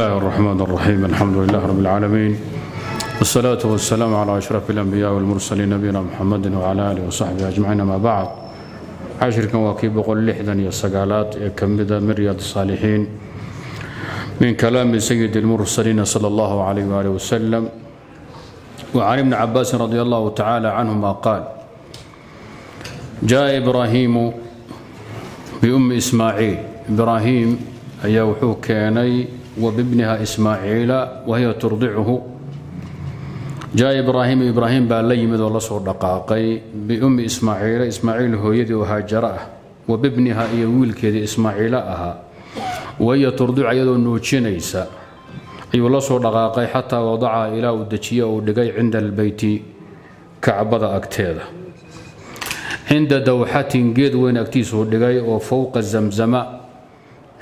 الله الرحمن الرحيم الحمد لله رب العالمين والصلاة والسلام على أشرف الأنبياء والمرسلين نبينا محمد وعلى آله وصحبه أجمعين ما بعد عشر وكيب قول لحدا يسقالات كمدة من رياض الصالحين من كلام سيد المرسلين صلى الله عليه وآله وسلم وعن ابن عباس رضي الله تعالى عنهما قال جاء إبراهيم بأم إسماعيل إبراهيم أي wa bibniha ismaaciila wahiya turdicuhu jaa ibraahimu ibraahim baa la yimid oo la soo dhaqaaqay biummi ismaaciila ismaaciil hooyadii oo haajaro ah wa bibniha iyo wiilkeedii ismaaciilo ahaa wahiya turdicu iyadoo nuujinaysa ayuu la soo dhaqaaqay xataa wadaca ilaa uu dejiye uu dhigay cinda albeyti kacbada agteeda cinda dawxatin geed weyn agtiisuu dhigay oo fowqa zamzama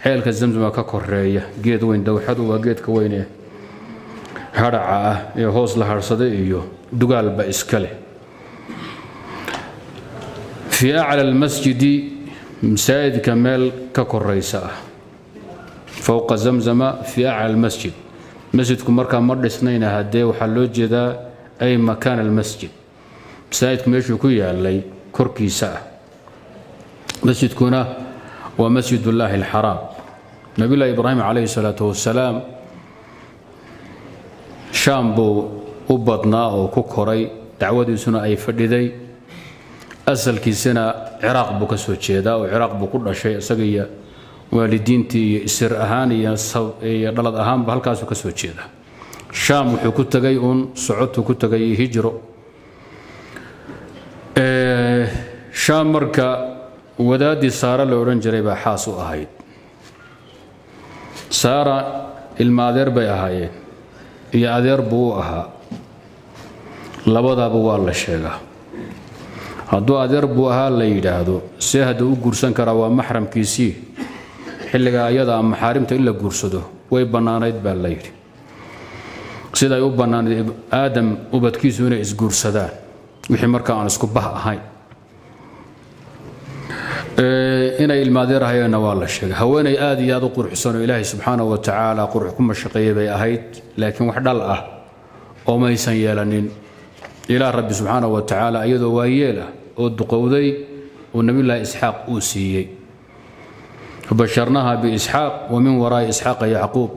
ka koreeya geed weyn dowxadu waa geedka weyne. Hadhaca ah ee hoos la harhsaday iyo dugaalba iska leh. Fii acla almasjidi masaajidka meel ka koraysa ah. Fowqa zamzama fii acla almasjid. Masjidku markaa ma dhisnayna haddee waxaa loo jeedaa ay makaan almasjid. Masaajidku meeshuu ku yaalay korkiisa ah. Masjidkuna waa masjid ullaahi alxaraam. Nabiyullaahi ibraahim calayhi salaatu wasalaam shaam buu u badnaa oo ku koray. Dacwadiisuna ay fadhiday. Asalkiisana ciraaq buu ka soo jeedaa oo ciraaq buu ku dhashay isaga iyo waalidiintii iyo isir ahaan iyo dhalad ahaanba halkaasuu ka soo jeedaa. Shaam wuxuu ku tegay uun socotuu ku tegay hijro. Shaam marka wadaaddii saara la odhan jiray baa xaas u ahayd. Saara ilma adeer bay ahaayeen iyo adeer buu u ahaa. Labadaaba waa la sheegaa. Hadduu adeer buu ahaa la yidhaahdo see hadduu u guursan karaa waa maxramkiisii. Xilliga ayada maxaarimta in la guursado way bannaanayd baa la yidhi. Siday u bannaanayd aadam ubadkiisu inay isguursadaan. Wixii markaa aan isku bah ahayn inay ilmaadeerahayeenna waa la sheegay. Haweenay aad iyo aad u quruxsan oo ilaahay subxaana wa tacaala qurux ku mashaqeeyey bay ahayd laakiin wax dhal ah oo maysan yeelanin. Ilaah rabbi subxaana wa tacaala iyadoo waayeel ah oo duqowday uu nabiyullaahi isxaaq uu siiyey. Fabasharnaha biisxaaq wa min isxaaqa yacquub.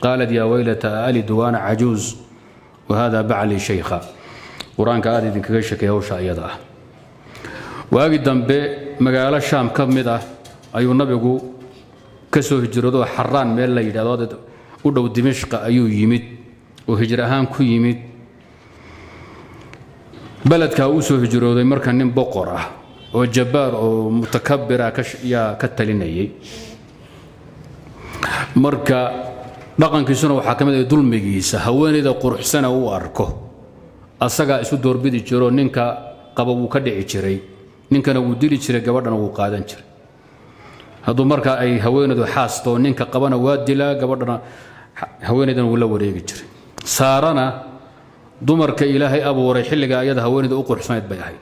Qaalat yaa weylata aalidu waana cajuuz? Wahada bacli shaykha. Qur'aanka aad idinkaga sheekay hawsha iyada ah. Waagi dambe magaalo shaam ka mid ah ayuu nabigu ka soo hijroodoo xaraan meel la yidhahdo u dhow dimishqa ayuu yimid oo hijro ahaan ku yimid. Beledkaa uu soo hijrooday marka nin boqor ah oo jabbaar oo mutakabira yaa ka talinayay. Marka dhaqankiisuna waxaa ka mid ah dulmigiisa haweenayda quruxsana uu arko asagaa isu doorbidi jiroo ninka qaba wuu ka dhici jiray ninkana wuu dili jiray gabadhana wuu qaadan jiray. Hadduu markaa ay haweenaydu xaasto ninka qabana waa dilaa gabadhana haweenaydana wuu la wareegi jiray. Saarana dumarka ilaahay abuuray xilliga ayada haweenayda u quruxsanayd bay ahayd.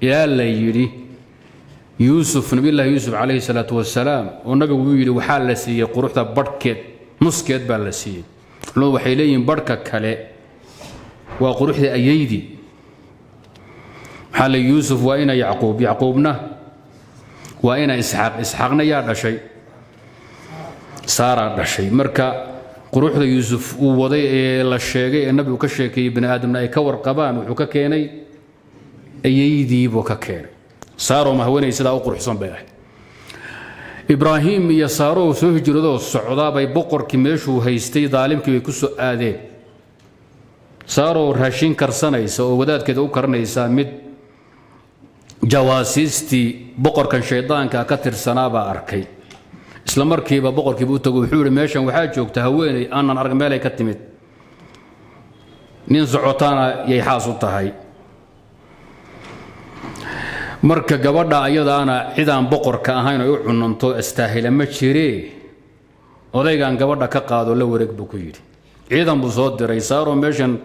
Ilaa la yidhi yuusuf nabiyullaahi yuusuf calayhi salaatu wasalaam oo nabigu uu yidhi waxaa la siiyey quruxda badhkeed nuskeed baa la siiyey. Culimadu waxay leeyihiin badhka kale waa quruxda ayaydii maxaa la yuusuf waa ina yacquub yacquubna waa ina isxaaq isxaaqna yaa dhashay. Saaraa dhashay. Marka quruxda yuusuf uu waday ee la sheegay ee nabigu ka sheekeeyey bani aadamna ay ka warqabaan wuxuu ka keenay ayaydiibuu ka keenay. Saaroma haweenay sidaa u quruxsan bay ahayd. Ibraahim iyo saaroo soo hijradoo socdaabay boqorkii meeshuu haystay daalimkii ku soo aadeen. Saaroo raashin karsanaysa oo wadaadkeeda u karanaysaa mid jawaasiistii boqorkan shaydaanka ka tirsanaabaa arkay. Isla markiiba boqorkiiba u tago wuxuu yihi meeshan waxaa joogta haweeney aanan arag meelay ka timid. Nin socotaana yay xaas u tahay. Marka gabadha ayadaana cidaan boqorka ahayn ay u cunanto astaahila ma jiree odaygan gabadha ka qaado la wareeg buu ku yidhi. Ciidan buu soo diray saaroo meeshan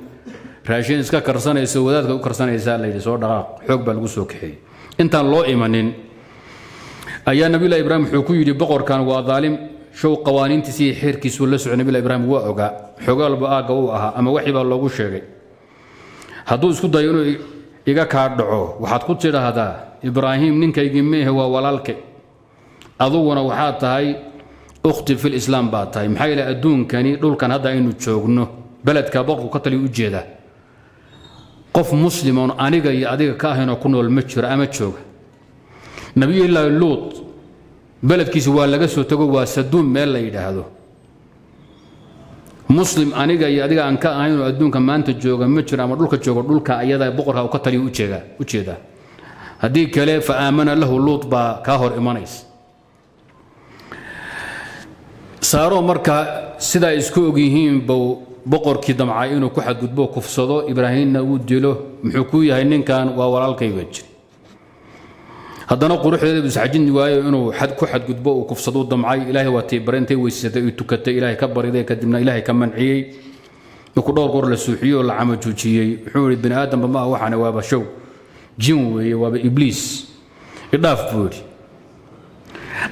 raashin iska karsanaysa wadaadka u karsanaysaa la yidhi soo dhaqaaq. Xoog baa lagu soo kaxeeyey intaan loo imanin. Ayaa nabiyullahi ibraahim wuxuu ku yidhi boqorkan waa daalim show qawaaniintiisi iyo xeerkiisuu la socday nabilah ibraahim waa ogaa xogaalba aagga uu ahaa ama waxii loogu sheegay. Hadduu isku dayo inuu iga kaa dhaco waxaad ku tidhaahdaa ibraahim ninkaygii meehe waa walaalke. Aduguna waxaad tahay ukhti fil islaam baa tahay. Maxaa yeele adduunkani dhulkan hadda aynu joogno. Beledka boqorku ka taliya u jeeda qof muslimoon aniga iyo adiga ka ahaynoo ku nool ma jiro ama jooga. Nabiyullaahi luut beledkiisi waa laga soo tago waa saduum meel la yidhaahdo. Muslim aniga iyo adiga aan ka ahaynoo adduunka maanta jooga ma jiro ama dhulka joogo dhulka ayada boqorka uu ka taliya u jeedaa. Haddii kale fa aamana lahu luut baa kaa hor imanaysa. Saaroo marka sidaa isku ogyihiin buu boqorkii damcay inuu ku xadgudbo kufsado ibraahimna uu dilo muxuu ku yahay ninkan waa walaalkayba jir haddana quruxdeeda isxajin waayo inuu ku xadgudbo uu kufsado damcay ilaahay waa tii barintay weysatay ay tukatay ilaahay ka bariday kadibna ilaahay ka manciyey. Markuu dhowr goor la suuxiyey oo la camajuujiyey wuxuu yidhi bini aadamba ma ah waxaana waaba show jin weeye waaba ibliis. Idhaaf buu yidhi.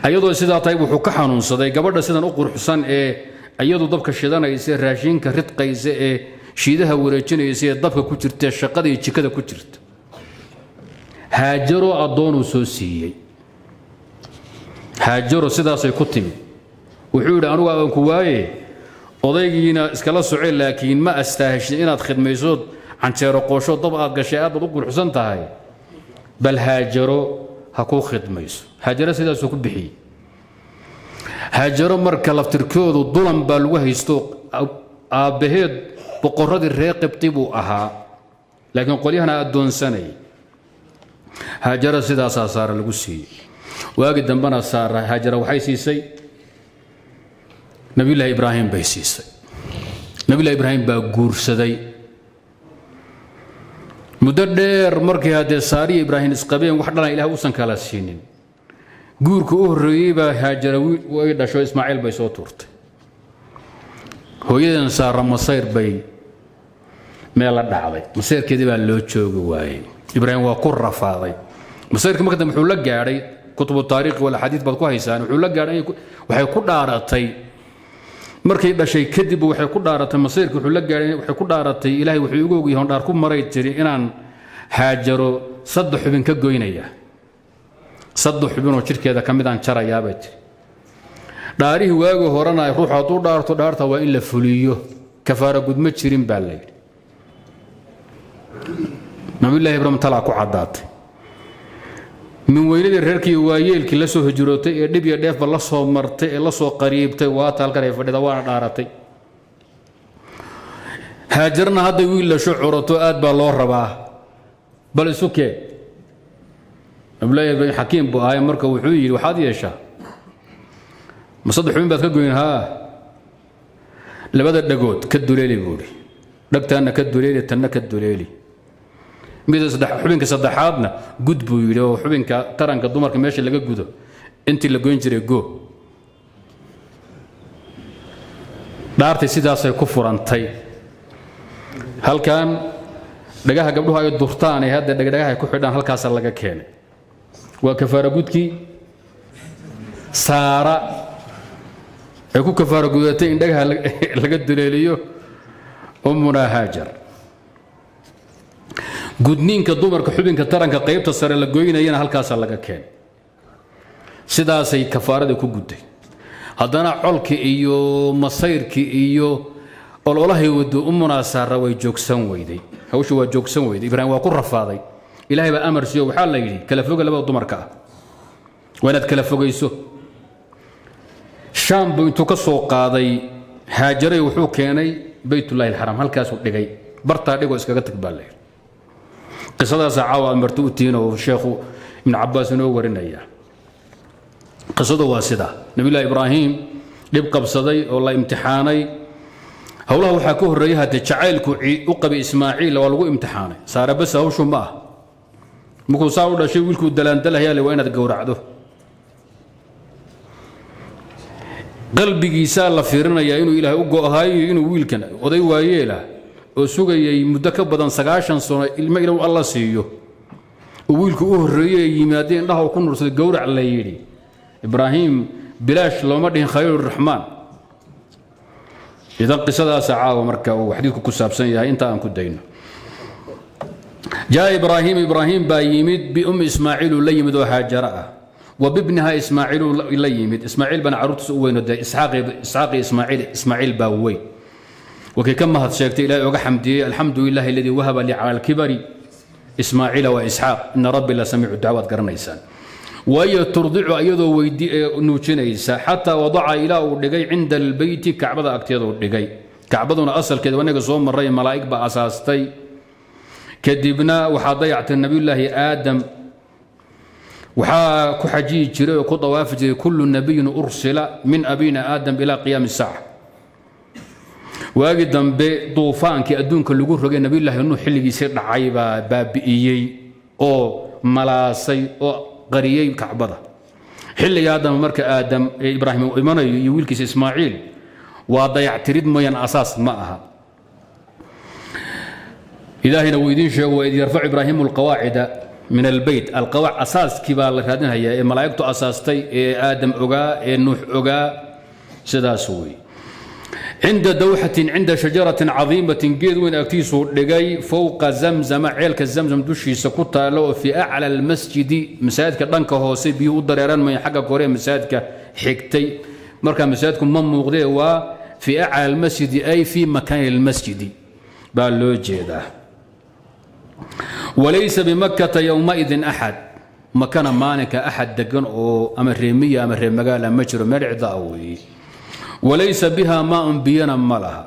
Ayadoo sidaa tahay wuxuu ka xanuunsaday gabadha sidan u quruxsan ee iyadu dabka shidanaysa raashinka ridqaysa ee shiidaha wareejinaysa ee dabka ku jirta shaqada iyo jikada ku jirta. Haajaro addoonuu soo siiyey. Haajaro sidaasay ku timid wuxuu yidhi anugu adanku waaye odaygiina iskala soce laakiin ma astaahishid inaad khidmaysood canjeero qoosho dab aad gashay aad baad u quruxsan tahay. Bal haajaro ha kuu khidmayso. Haajaro sidaasuu ku bixiyey haajaro marka laftirkoodu dulan baa lagu haysto aabbaheed boqorradii reer qibti buu ahaa. Laakiin qolyahana addoonsanayay haajaro sidaasaa saara lagu siiyey. Waagi dambena saara haajara waxay siisay. Nabiyullaahi ibraahim bay siisay. Nabiyullahi ibraahim baa guursaday. Muddo dheer markii haddee saariya ibraahim isqabeen wax dhalan ilaah uusan kala siinin guurka u horreeyey baa haajara way dhasho ismaaciil bay soo tuurtay. Hooyadan saara masayr bay meel la dhacday. Masayrkeedii baa loo joogi waayey. Ibraahim waa ku rafaaday. Masayrka marka dambe wuxuu la gaadhay kutubu taariikhi xadiid baad ku haysaan wuxuu la gaadhay waxay ku dhaaratay. Markay dhashay kadib waxay ku dhaaratay masayrka wuxuu la gaadhay waxay ku dhaaratay ilaahay wuxuu igu ogyahay ku maray tiri inaan haajaro saddex xubin ka goynaya saddex xubinoo jidhkeeda ka midaan jarayaabay tiri dhaarihii waagi horena ruux hadduu dhaarto dhaarta waa in la fuliyo. Kafaara gud ma jirin baa la yidhi. Nabiyullaahi ibraahim talaa ku caddaatay. Min weynadii reerkii waayeelkii la soo hijrootay ee dhib iyo dheefba la soo martay ee la soo qariibtay waata halkan ay fadhida waana dhaaratay. Haajarna hadday wiil lasho curato aad baa loo rabaa. Bal isu kee ibraahim xakiim buu ahay marka wuxuu yidhi waxaad yeeshaa? Ma xubin baad ka goyn haa. Labada dhagood ka duleeli buu idhi dhagtaanna ka duleeli tanna ka duleeli. Mida xubinka saddexaadna gud buu yidhi oo xubinka taranka dumarka meesha laga gudo. Intii la goyn jiray go. Dhaartay sidaasay ku furantay. Halkan dhagaha gabdhuhu ay durtaan ee hadda dhagdhagaha ay ku xidhaan halkaasa laga keenay waa kafaara gudkii? Saara. Ay ku kafaara gudatay in dhagaha laga duleeliyo? Ummuna haajar. Gudniinka dumarka xubinka taranka qaybta sare la goynayana halkaasa laga keenay sidaasay kafaaradii ku gudday. Haddana colkii iyo masayrkii iyo ololahay wado u munaasaara way joogsan weyday. Hawsha waa joogsan weyday. Ibraahim waa ku rafaaday ilaahay baa amar siiyo waxaa la yidhi kala foga labada dumarka ah. Waa inaad kala fogayso. Shaam buu intuu ka soo qaaday haajaray wuxuu keenay baytullaahi alxaraam halkaasuu dhigay. Bartaa dhigoo iskaga tag baa la yidhi. Qisadaasa caawa amarti u tihiin oo sheekhu ibnu cabbaas inoo warinaya. Qisadu waa sida. Nabiyullahi ibraahim dhib qabsaday oo la imtixaanay. Howlaha waxaa ka horreeya haddee jacaylku u qabay ismaaciil waa lagu imtixaanay. Saare hawshu ma ah markuu saa u dhashay wiilkuu dalaandalahayaa le waa inaad gowracdo. Qalbigiisaa la fiirinayaa inuu ilaahay u go'ahayo inuu wiilkan oday waayeelah oo sugayay muddo ka badan sagaashan sano ilmo inuu alla siiyo. Oo wiilku u horreeyey ay yimaadeen indhaha ku nursaday gowrac la yidhi ibraahim bilaash looma dhihin khaliiluraxmaan idan qisadaasa caawa marka uu xadiidku ku saabsan yahay inta aan ku dayno jaa ibraahim ibraahim baa yimid biummi ismaaciilu la yimid oo haajara ah. Wa bibniha ismaaciilu la yimid. Ismaaciil bana carruurtiisa u weyno dee isxaaqi ismaaciil ismaaciil baa weyn. Wakii ka mahad sheegtay ilaahay oga xamdiyey alxamdu lilahi aladii wahaba lii ismaaciila wa isxaaq. Ina rabbi la samiicu dacwaad garanaysaan. Waayo turdicu iyadoo nuujinaysa xataa wadaca ilaa uu dhigay cinda albeyti kacbada agteeduu dhigay. Kacbaduna asalkeeda wanaga soo maray malaa'ig baa asaastay kadibna waxaa dayactay nabiyulaahi aadam. Waxaa ku xajiyi jiray oo ku dawaafi jiray kullu nabiyin ursila min abina aadam ilaa qiyaami saaca waagii dambe duufaankii adduunka lagu rogay nabiyulaahi nuux xilligiisii dhacay baa baabi'iyey oo malaasay oo qariyey kacbada xilliga haddama marka aadam ee ibraahim uu imanayo iyo wiilkiisa ismaaciil waa dayactirid mooyaan asaas ma aha ilaahayna wuu idiin sheego waid yarfacu ibraahimu alqawaacida min albeyt alqawaac asaaskii baa la raadinhayaa ee malaa'igtu asaastay ee aadam ogaa ee nuux ogaa sidaas wey cinda dawxatin cinda shajaratin cadiimatin geed weyn agtiisuu dhigay fowqa zamzama ceelka zamzam dushiisa ku taalla oo fii acla almasjidi masaajidka dhanka hoose biyuhu u dareeran maya xagga kore ee masaajidka xigtay. Marka masaajidku ma muuqdee waa fii acla almasjidi ay fii makaani almasjidi baa loo jeedaa walaysa bimakkata yowmaidin axad. Makana maalinka axad degan oo ama reemiya ama reer magaala ma jiro meel cidda ah weeye. Walaysa biha maaun biyana ma laha.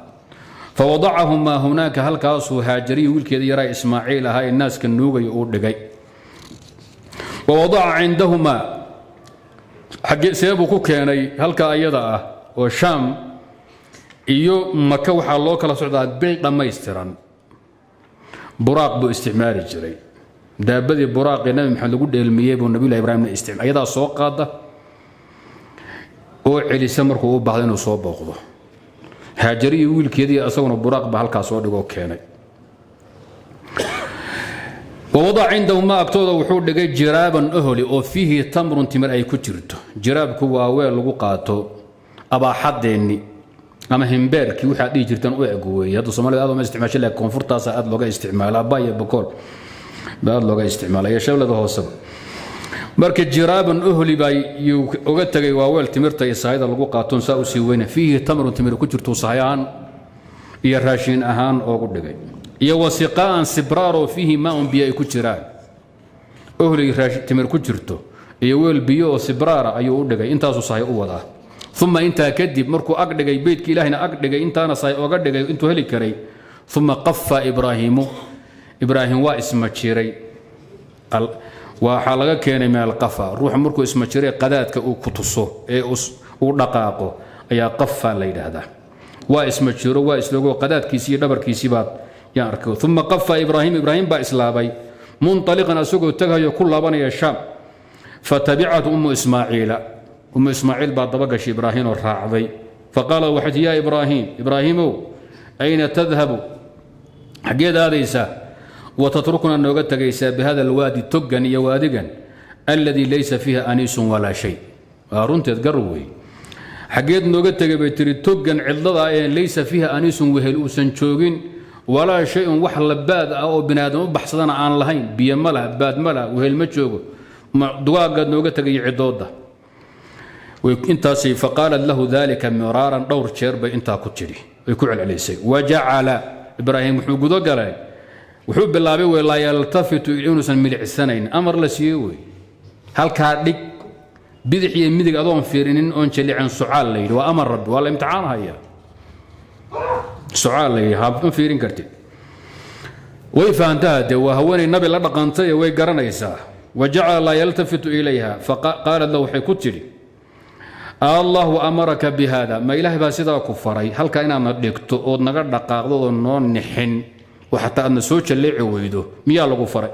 Fawadacahumaa hunaaka halkaasuu haajariyi wiilkeeda yaraa ismaaciil ahaa ee naaska nuugaya uu dhigay. Wawadaca cindahumaa seebuu ku keenay halka ayada ah oo shaam iyo maka waxaa loo kala socdaa bil dhammaystiran buraaq buu isticmaali jiray. Daabadii buraaqee nabi maxamed lagu dheelmiyey buu nabiyulah isticmaal ayadaa soo qaada oo celisa markuu u baahdo inuu soo booqdo. Haajariyi wiilkeedii isaguna buraaq ba halkaa soo dhigoo keenay. Wawadac cindahumaa agtooda wuxuu dhigay jiraaban oholi oo fiihi tamrun timir ay ku jirto. Jiraabku waa weel lagu qaato abaaxadeenni ama himbeerkii waxaad dhihi jirtaan u eg hadda soomaalida aad uma isticmaasho laakiin koonfurtaasa aad looga isticmaala abba iyo bokool baa aad looga isticmaala iyo shablada hooseba marka jiraaban ohli baa yuu uga tegay waa weel timirta iyo sahayda lagu qaatoon saa u weyna fiihi tamrun timir ku jirtuu sahay ahaan iyo raashiin ahaan oogu dhigay. Iyo wasiqaa'an sibraaroo fiihi maaun biyo ay ku jiraan. Ohli timir ku jirto. Iyo weel biyo oo sibraara ayuu u dhigay. Intaasuu sahay u wadaa uma intaa kadib markuu agdhigay beytka ilahina agdhigay intaana sahay oga dhigay intuu heli karay uma qafa ibraahimu ibraahim waa ismajiray waxaa laga keenay min alqafa ruuxa markuu ismajiray qadaadka uu ku tuso ee uu dhaqaaqo ayaa qafa la yidhaahdaa waa ismajiro waa isloogo qadaadkiisii iyo dhabarkiisii baad yaan arkay uma qafa ibraahim ibraahim baa islaabay munطaliqan asagoo teghayo ku laabanaya shaam fatabicatu umu ismaaciila umu ismaaciil baa dabagashay ibraahim oo raacday. Faqaala waxay ti ibraahim ibraahimow ayna tadhabu? Xaggeed aadaysaa wtatrukna nooga tegaysaa bihada alwaadi togan iyo waadigan alladii laysa fiiha aniisun walaa shay. Waa runteed gar wey xaggeed nooga tegay bay tihi togan cidlada ee laysa fiiha aniisun wehel uusan joogin walaa shay-un wax labaad ah oo biniaadam u baxsadana aan lahayn biyo ma laha baad ma laha wehel ma joogo dugaagaad nooga tegayo cidooda intaas faqaalat lahu dalika miraaran dhowr jeer bay intaa ku tidhi. Ay ku celcelisay. Wajacala ibraahim wuxuu gudogalay wuxuu bilaabay wey laa yaltafitu inuusan milicsanayn amar la siiye wey. Halkaa dhig bidix iyo midig adoon fiirinin oon jalicin sucaal la yidhi. Waa amar rabbi waa la imtixaan haya sucaal la yidhi ma fiirin kartid. Way fahantaha dee waa haweenay nabi la dhaqantay way garanaysaa. Wajacala laa yaltafitu ilayha faqaalat lahu waxay ku tidhi allahu amaraka bi hada ma ilaahay baa sidaa ku faray halkaa inaadna dhigto ood naga dhaqaaqdo oo noo nixin oo xataa aadna soo jalleeci weydo miyaa lagu faray?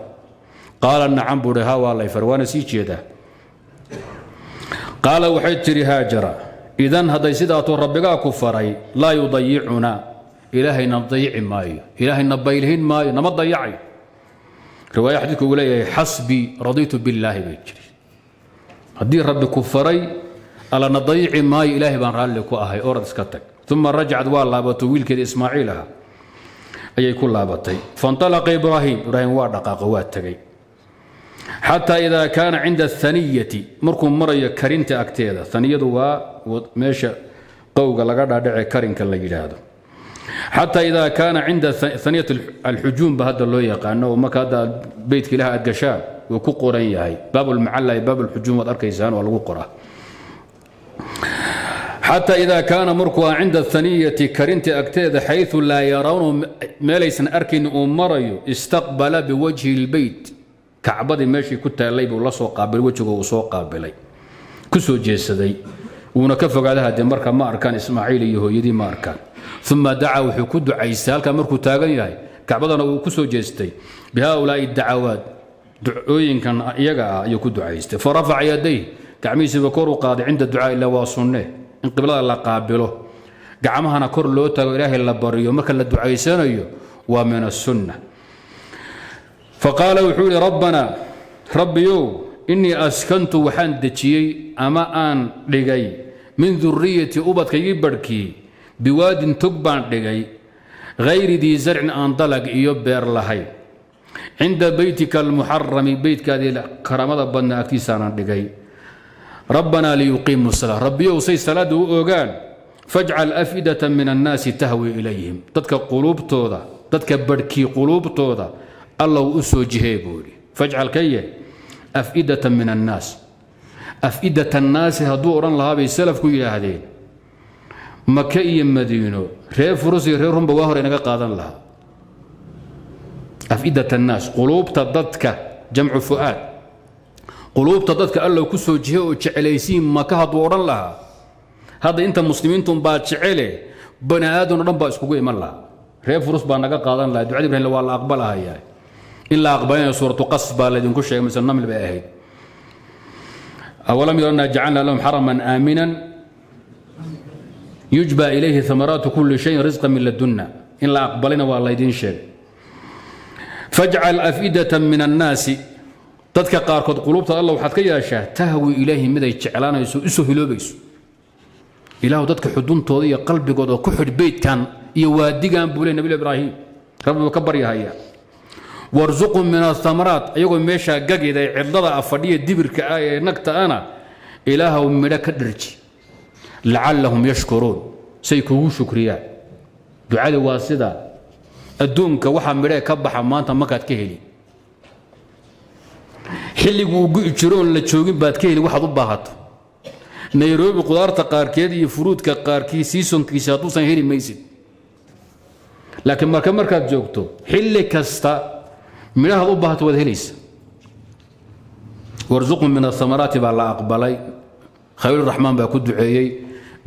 Qaala nacam buuhi ha waa lay faray waana sii jeedaa. Qaala waxay tidhi haajara idan hadday sidaatuu rabbigaa ku faray laa yudayicunaa ilaahayna dayici maayo ilaahayna baylhin maayo nama dayacayo riwaaya xadiidku uu leeyahay xasbii radiitu billaahi bay jiri haddii rabbi ku faray allana dayici maayo ilaahay baan raalli ku ahay orad iska tag. Uma rajacad waa laabato wiilkeeda ismaaciil aha ayay ku laabatay. Faاnطalaqa ibraahim ibraahim waa dhaqaaqo waa tegay xataa idaa kaana cinda ahaniyati markuu marayo karinta agteeda haniyadu waa meesha qowga laga dhaadhace karinka la yidhaahdo. Xataa idaa kaana cinda haniyat alxujuum ba hadda loo yaqaano marka hadda beytka ilaah aad gashaan wuu ku qoran yahay. Baab lmacalla waad arkaysaan waa lagu qoraa xataa idaa kaana markuu ah cinda haniyati karinta agteeda xayu laa yarawnu meelaysan arkayni uu marayo istaqbala biwajhi اlbeyt kacbadii meeshii ku taallay buu la soo qaabilay wejigo uu soo qaabilay. Ku jeesaday. Wuuna ka fogaaday haddee marka ma arkaan ismaaciil iyo hooyadii ma arkaan. Uma dacaa wuxuu ku ducaystay halkaa markuu taagan yahay kacbadana uu ku jeestay. Bihaulaai dacawaat ducooyinkan iyaga ah ayuu ku ducaystay farafaca yaday gacmihiisiiba kor u qaaday cinda ducaa ila waa sunne in qiblada la qaabilo. Gacmahana kor loo taago ilaahay la bariyo. Marka la ducaysanayo waa min asunna faqaala wuxuu yidhi rabbanaa rabbiyow innii askantu waxaan dejiyey ama aan dhigay. Min duriyati ubadkaygii barhkii biwaadin tog baan dhigay. Hayri dii zarcin aan dalag iyo beer lahayn cinda beytika almuxarami beytkaadii karaamada badna agtiisaanan dhigay rabbanaa liyuqiimu salaa rabbiyow say salaadda u ogaan. Fajcal afidata min annaasi tahwi ilayhim. Dadka quluubtooda dadka barhkii quluubtooda allow u soo jihee buu yidhi. Fajcal ka yeh afidata min annaas. Afidat annaasi hadduu odhan lahaa bay salafku yidhaahdeen maka iyo madiino reer furus iyo reer rumba waa hore inaga qaadan lahaa. Afidat quluubta dadka allow ku soo jihe oo jecelaysiin maka hadduu odhan lahaa? Hadda inta muslimiintun baa jecele bani aadan o dhan baa iskugu iman lahaa. Reer furus baa naga qaadan lahaa. Ducada ibrahim waa la aqbalahayaa in la aqbalinayo suuratu qas baa laydinku sheegay mise naml bay ahayd. Awalam yarana jacalna lahum xaraman aaminan. Yujba ilayhi amaraatu kuli shayin risqa min ladunna. In la aqbalina waa laydin sheegay. Fajcal afidata min annaasi dadka qaarkood quluubta alla waxaad ka yeeshaa tahwi ilayhi miday jeclaanayso isu hiloobayso. Ilaahu dadka xuduntooda iyo qalbigooda ku xidh beydkan iyo waadigan buu le nabi ibraahim. Rabbi ka baryahaya warsuqu min ahamaraat ayagoo meeshaa gagida ee cidlada ah fadhiya dibirka ah ee nagta ana ilaahow midho ka dharji lacallahum yashkuruun. Say kugu shukriyaan. Ducadii waa sidaa adduunka waxaa midhee ka baxa maanta markaad ka heli xilliguu gu'i jiroon la joogin baad ka heli waxaad u baahato. Nairobi qudaarta qaarkeed iyo furuudka qaarkii siisonkiisa hadduusan heli maysid. Laakiin marka markaad joogto xilli kasta midhahaad u baahato waad helaysa. Warsuqu min ahamaraati baa la aqbalay. Khaliiluraxmaan baa ku duceeyey.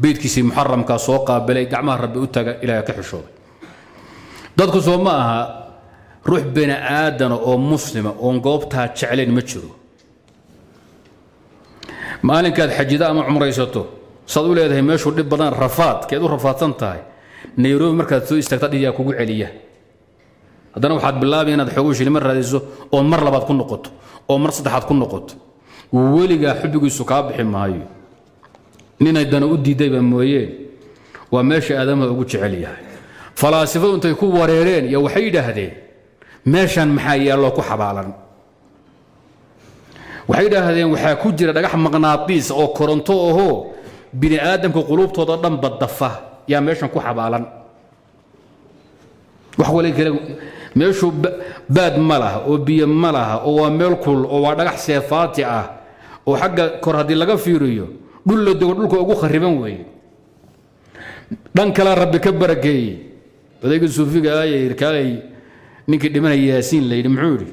Beydkiisii muxaramkaa soo qaabilay. Gacmaha rabbi u taga ilaah ka xishooday dadku soo ma aha ruux bani aadana oo muslima oon goobtaa jeclayn ma jiro. Maalinkaad xajida ama cumraysato saad u leedahay meeshuu dhib badan rafaad u rafaadsan tahay? Nairobi markaad soo istaagta dhiyaa kugu celiya. Haddana waxaad bilaabay inaad xoogu shilima raadiso oo mar labaad ku noqoto oo mar saddexaad ku noqoto. Weligaa xubbigiisu kaa bixi maayo. Ninay dana u diidayba mooyeen. Waa meesha aadamaha ugu jecel yahay. Falaasifadu intay ku wareereen iyo waxay yidhaahdeen meeshan maxaa yaalloo ku xabaalan. Waxay yidhaahdeen waxaa ku jira dhagax maqnaadiis oo koronto ahoo bini aadamka quluubtooda dhanba dafa yaa meeshan ku xabaalan. Wax wali kale meeshuu baad ma laha oo biyo ma laha oo waa meel kul oo waa dhagax seefaati ah oo xagga kor haddii laga fiiriyo dhul la dogo dhulka ugu khariban weeye. Dhan kalea rabbi ka barakeeyey odayga suufiga aayay kaalay ninkii dhimanaya yaasiin la yidhi muxuu yidhi?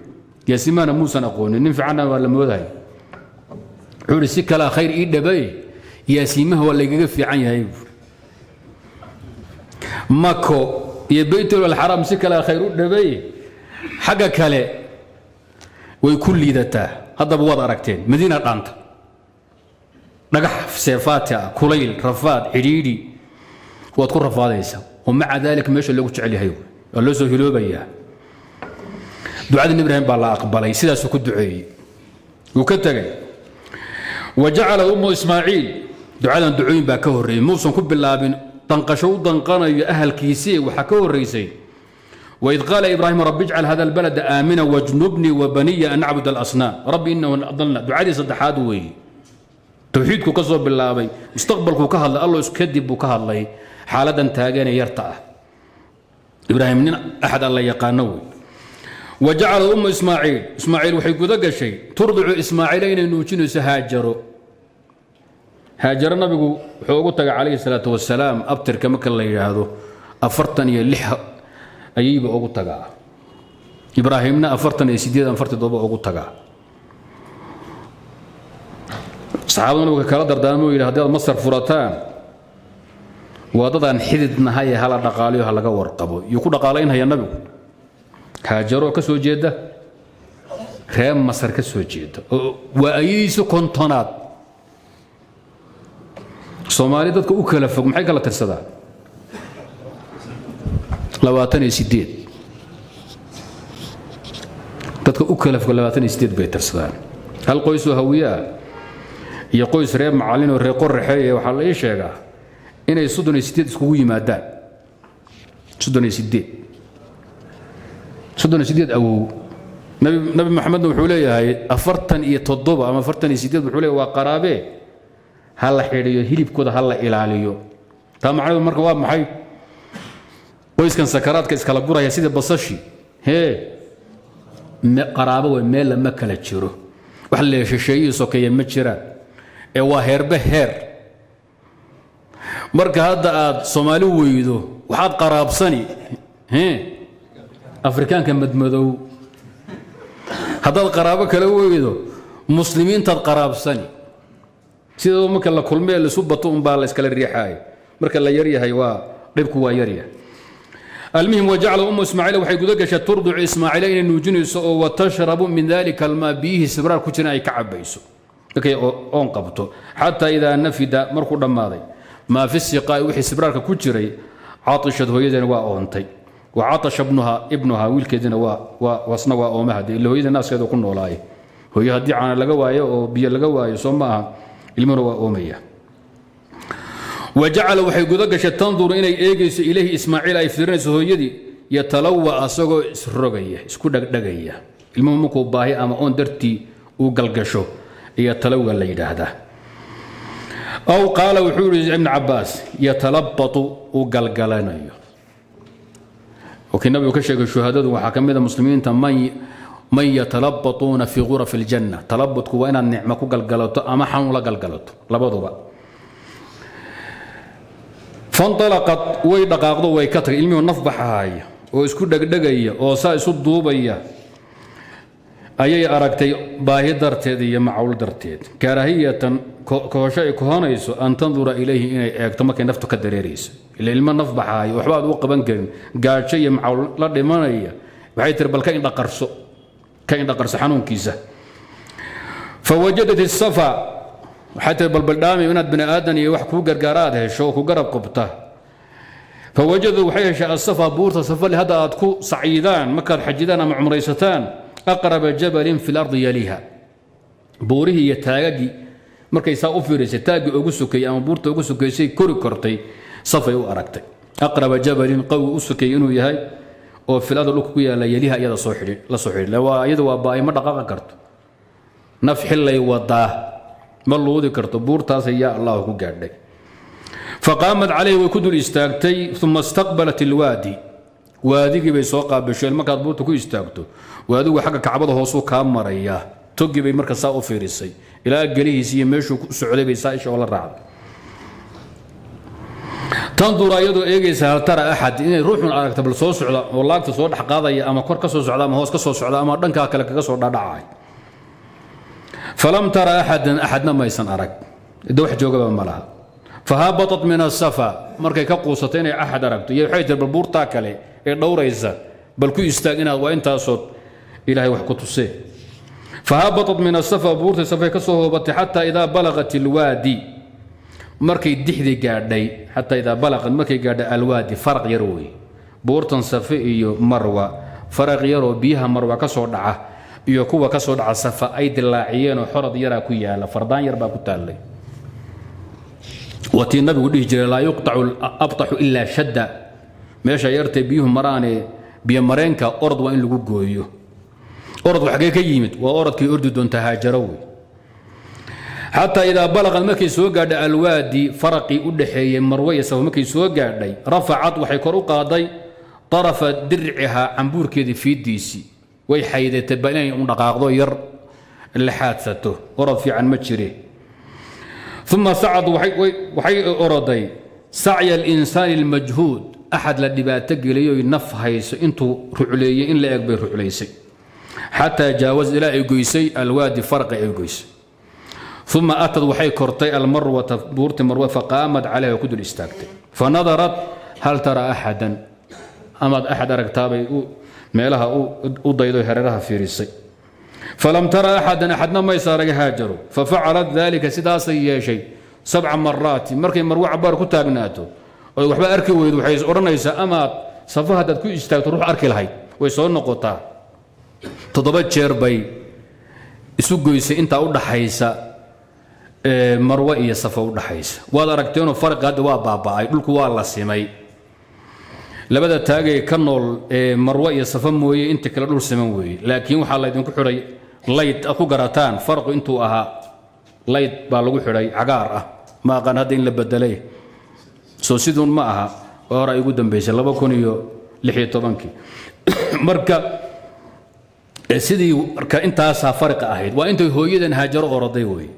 Yaasiin maana muusan aqoonin. Nin fiicanna waa la moodahay. Wuxuu yidhi si kalea khayr ii dhabay yaasiimaha waa laygaga fiican yahay. Mako iyo baytul alxaraam si kalea khayr u dhabay xagga kale way ku liidataa. Haddaba waad aragteen madiina dhaanta. Dhagax seefaati ah kulayl rafaad xidhiidhi waad ku rafaadaysaa. Oo maca daalika meesha loogu jecel yahay. Waa loo soo hiloobayaa ducadii nebi ibraahim baa la aqbalay sidaasuu ku duceeyey. Wuu ka tegey. Wa jacala ummu ismaaciil ducadan ducooyin baa ka horreeyey. Muusan ku bilaabin danqasho u danqanayo ahalkiisii waxaa ka horraysay waid qaala ibraahim rabbi ijcal hada albalada aamina wajnubnii wabaniya an nacbud alasnaam. Rabbi inahu adalna ducadii saddexaad weeye towxiidku ka soo bilaabay mustaqbalkuu ka hadlay allo kadib buu ka hadlay xaaladan taaganee yarta ah. Ibraahim nin axad alla yaqaano wey wa jacala ummu ismaaciil ismaaciil waxay guda gashay turdicu ismaaciila inay nuujinayso haajaro haajaro nabigu wuxuu ugu tagay calayhi salaatu wasalaam abtirka marka la yidhaahdo afartan iyo lix ayayba ugu tagaa ibraahimna afartan iyo sideed afartii doba ugu tagaa saxaabadu nabiga kala dardaarmo yidhi haddi aad masar furataan waa dadaan xidid hala dhaqaaliyo ha laga warqabo yuu ku dhaqaalaynhaya nabigu haajaroo ka soo jeeda? Reer masar ka soo jeeda. Waa ayadiisa kontonaad. Soomaali dadka u kala fog maxay kala tirsadaan labaatan iyo sideed dadka u kala fog labaatan iyo sideed bay tirsadaan. Hal qoysoo hawiyaa iyo qoys reer macallin oo reer qoraxeeye waxaa la ii sheegaa inay soddon iyo sideed iskugu yimaadaan. Soddon iyo sideed soddon iyo sideed awow nabi maxamedna wuxuu leeyahay afartan iyo toddoba ama afartan iyo sideed wuxuu leeyahay waa qaraabee? Ha la xidhiyo hilibkooda ha la ilaaliyo. Taa macnaheedu marka waa maxay? Qoyskan sakaraadka iskala guraya sida basashi. Hee qaraabo wey meel lama kala jiro. Wax la shisheeyihii sokeeya ma jiraan ee waa heerbe heer. Marka hadda aad soomaali weydo waxaad qaraabsani afrikaanka madmadow. Haddaad qaraabo kala weydo muslimiintaad qaraabsani. Sidoo marka la kulmee laisu bato unbaa la iskala riixaaya marka la yaryahay waa dhibku waa yaryahay almuhim wajacala umu ismaaciil waxay guda gashay turdicu ismaaciila inay nuujinayso oo watashrabu min dalika almaa biyihii sibraar ku jiran ay ka cabayso markay oon qabto. Xataa idaa nafida markuu dhammaaday maa fi siqaa'i wixii sibraarka ku jiray caishad hooyadeena waa oontay wa caasha ibnuha waa wasna waa oomaha dee illa hooyada naaskeeda ku noolaaye hooyo haddii caana laga waayo oo biyo laga waayo soo ma aha ilmuna waa oomaya wajacala waxay guda gashay tanduru inay eegayso ilayhi ismaaciil ay fiirinayso hooyadii yatalawa asagoo isrogaya isku dhegdhegaya ilmuhu markuu baahi ama oon dartii uu galgasho iyo talawga la yidhaahdaa aw qaala wuxuu yihi ibn cabaas yatalabatu uu galgalanayo kii nabigu ka sheegay shuhadadu waxaa ka mid a muslimiinta man yatalabatuuna fii gurafi اljanna talabatku waa inaad nicmo ku galgalato ama xanuun la galgalato labaduba fanalaqad way dhaqaaqdo way ka tagay ilmihuu naf baxahaya oo isku dhegdhegaya oo saa isu duubaya ayay aragtay baahi darteed iyo macawl darteed. Karaahiyatan kohosho ay kohonayso an tandura ilayhi inay eegto markay naftu ka dareerayso. Ila ilmo naf baxaayo waxba aad qaban karin. Gaajo iyo macawl la dhimanaya waxay tiri bal ka indhaqarso ka indhaqarso xanuunkiisa. Fawajadat isafa waxay tiri balbaldhaami inaad bani aadan iyo wax kuu gargaara aad hesho oo ku garab qabta fawajadad waxay heshay asafa buurta safali hadda aad ku saciidaan markaad xajidaan ama cumraysataan aqraba jabalin fi lardi yaliha. Buurihii iyo taagagii markay saa u fiiraysay taaggii ugu sokeeyey ama buurta ugu sokeysay kori kortay safay u aragtay. Aqraba jabalin qawi u sokeeyey inuu yahay oo filada dhulka ku yaalla yaliha iyada soo xidhi la soo xidhi. Iyada waa baay ma dhaqaaqi karto. Naf xillay wadaa ma luudi karto. Buurtaas yaa allah ku gaadhay. Faqaamad calayhi way ku dul istaagtay uma istaqbalat ilwaadi waadigii bay soo qaabisheen waadigu xagga kacbada hoosuu kaa maraya. Togii bay marka saa u fiirisay. Ilaa gelihiis iyo meeshuu ku socday bay saa isha oo raacday. Tandura iyadoo eegaysa hal tara axad inay ruuxun aragta bal soo socda oo laagta soo dhex qaadaya ama kor ka soo socda ama hoos ka soo socda ama dhankaa kale kaga soo dhadhacay. Falam tara axadan axadna maysan arag. De wax joogaba ma laha. Min asafa markay ka quusatay inay axad aragto. Iyo waxay tiri bal buurtaa kale ee dhowraysa. Bal ku istaag inaad waa intaasood ilaahay wax ku tusee fahabatat min asafa buurta safay ka soo hoobatay xataa idaa balaqat ilwaadi markay dixdii gaadhay xataa idaa balaqat markay gaadhay alwaadi faraq yar wey buurtan safe iyo marwa faraq yaroo biyaha marwa ka soo dhaca iyo kuwa ka soo dhaca safa ay dilaaciyeenoo xorad yaraa ku yaalla fardaan yar baa ku taallay. Watii nabigu dhihi jiray laa yuqtacu abtaxu ilaa shadda. Meesha yartay biyuhu maraane biyomareenka orod waa in lagu gooyo orodku xaggee ka yimid waa orodkii ordi doonta haajaro wey. Xataa idaa balaqad markay soo gaadhay alwaadi faraqii u dhaxeeyey marwe iyo safo markay soo gaadhay rafacad waxay kor u qaaday طarafa dircihaa cambuurkeedii fiidiisii way xaydatay bal inay un dhaqaaqdo yar la xaadsato. Orod fiican ma jire. Uma sacad waxay oroday sacya alinsaani اlmajhuud axad la dhibaato geliyoy naf hayso intuu rucleeyey in la eg bay ruclaysay xataa jaawaz ilaa ay goysay alwaadi farqi ay goysay uma atad waxay kortay almarwata buurti marwe faqaamad calayha way ku dul istaagtay fanadarat hal tara axadan amaad axad aragtaabay meelaha u daydo hareeraha fiirisay falam tara axadan axadna maysa arag haajaru fafacalat dalika sidaasay yeeshay sabca maraati markay marwe cabaar ku taagnaato oy waxba arki weydo waxay odhanaysaa amaad haddaad ku istaagto ruux arki lahayd way soo noqotaa toddoba jeer bay isu goysay intaa u dhaxaysa marwe iyo safo u dhaxaysa. Waad aragteenoo farqi hadda waa baaba'ay dhulku waa la simay. Labada taagee ka nool ee marwe iyo safo mooye inta kale dhul siman weeye. Laakiin waxaa laydinku xidhay layd ku garataan farqu intuu ahaa layd baa lagu xidhay cagaar ah. Ma aqaan hadda in la bedelay soo siduun ma aha waa hore ay ugu dambaysay laba kun iyo lix iyo tobankii. Marka sidii marka intaasaa fariqa ahayd. Waa intay hooyadan haajaro oroday weeye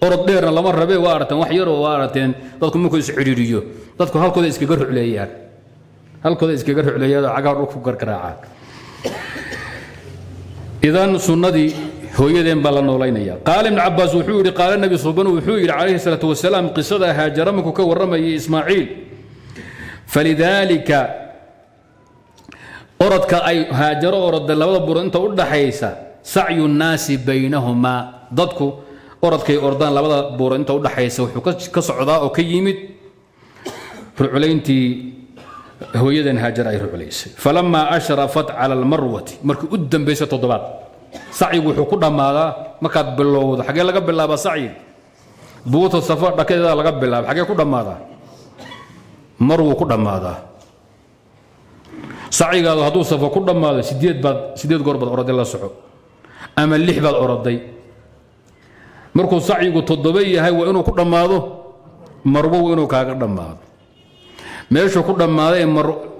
orod dheerna lama rabe waa aragteen wax yaroo waa aragteen dadku markuu iscidhiiriyo dadku halkooda iskaga rucleeyaan. Halkooda iskaga rucleeyaan oo cagaar dhulku gargaraacaan idan sunnadii hooyadeen baa la noolaynaya qaala ibn cabaas wuxuu yidhi qaala nabi suban wuxuu yidhi calayhi salaatu wasalaam qisada haajara markuu ka warramayay ismaaciil. Falidaalika orodka ay haajaro oroda labada buro inta u dhaxaysa sacyu nnaasi baynahumaa dadku orodkay ordaan labada buuro inta u dhaxaysa wuxuu ka socdaa oo ka yimid ruclayntii hooyadan haajar ay ruclaysay falamaa ashrafat cala almarwati markii u dambaysa toddobaad sacyigu wuxuu ku dhammaadaa markaad bilowdo xagee laga bilaabaa sacyiga buuta safo dhakadeeda laga bilaaba xagee ku dhammaadaa? Marwuu ku dhammaadaa sacyigaadu hadduu safo ku dhammaado sideed baad sideed goor baad oroday la soco. Ama lix baad oroday markuu sacyigu toddoba yahay waa inuu ku dhammaado? Marwo waa inuu kaaga dhammaado. Meeshuu ku dhammaaday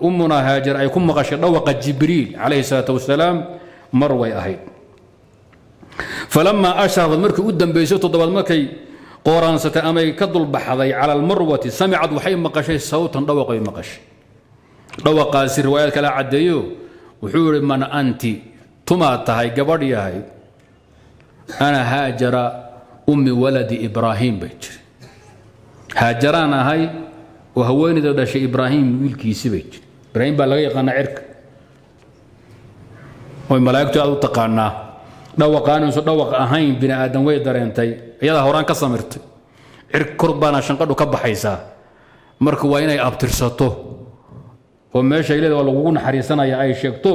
ummuna haajar ay ku maqashay dhawaqa jibriil calayhi salaatu wasalaam mar way ahayd. Falamaa ashrafad markii u dambaysay toddobaad markay qooraansatay amay ka dulbaxday cala almarwati samicad waxay maqashay sawtan dhawaqay maqashay dhawaqaasi riwaayaad kala caddeeyo wuxuu yidhi man anti tumaad tahay gabadh yahay. Ana haajara ummi waladi ibraahiim bay jiri. Haajaraan ahay oo haweenayda dhashay ibraahim wiilkiisi bay jiri. Ibraahim baa laga yaqaanaa cirka. Oy malaa'igtu aad u taqaanaa. Dhawaqaanayso dhawaq ahayn bini aadan way dareentay. Iyadaa horaan ka samirtay. Cirka kor baana shanqadhu ka baxaysaa. Marka waa inay abtirsato oo meeshay leeda waa lagugu naxariisanaya ay sheegto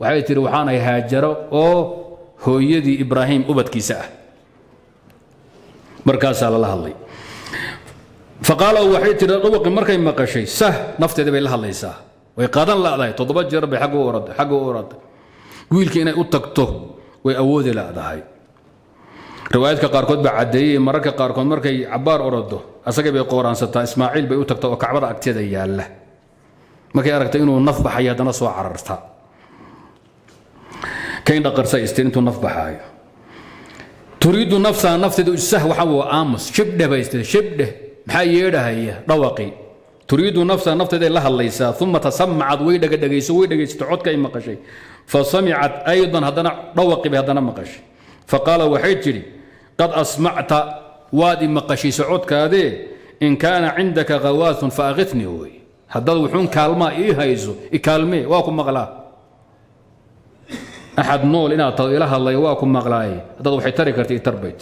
waxay tihi waxaanay haajaro oo hooyadii ibraahim ubadkiisa ah. Markaasaa lala hadlay. Faqaala waxay tihi dhawaqi markay maqashay sah nafteeda bay la hadlaysaa. Way qaadan la'dahay toddoba jeer bay xagga u oraday wiilka inay u tagto way awoodi la'dahay riwaayaadka qaarkood baa caddeeyey mararka qaarkood markay cabbaar orado asagay bay qooraansataa ismaaciil bay u tagta oo kacbada agteeda yaalla markay aragtay inuu naf baxayo haddana soo cararta. Kayn dhaqarsa isteen intuu naf baxaayo turiidu nafsaa nafteeda sah waxa waa aamus shibdheh bay isteen shibdheh maxaa yeedhahaya? Dhawaqi. Turiidu nafsaa nafteeday la hadlaysaa uma tasamacad way dhegadhegayso way dhegaysatay codka ay maqashay. Fasamicat aydan haddana dhawaqi bay haddana maqashay. Faqaala waxay tidhi qad asmacta waad i maqashiisa codkaadee in kaana cindaka khawaasun faakitnii wey haddaad wuxuun kaalmaa ii hayso i kaalmee waa ku maqlaa. Axad nool inaad taho ila hadlaya waa ku maqlaaye. Haddaad waxay tari karta tarbayt.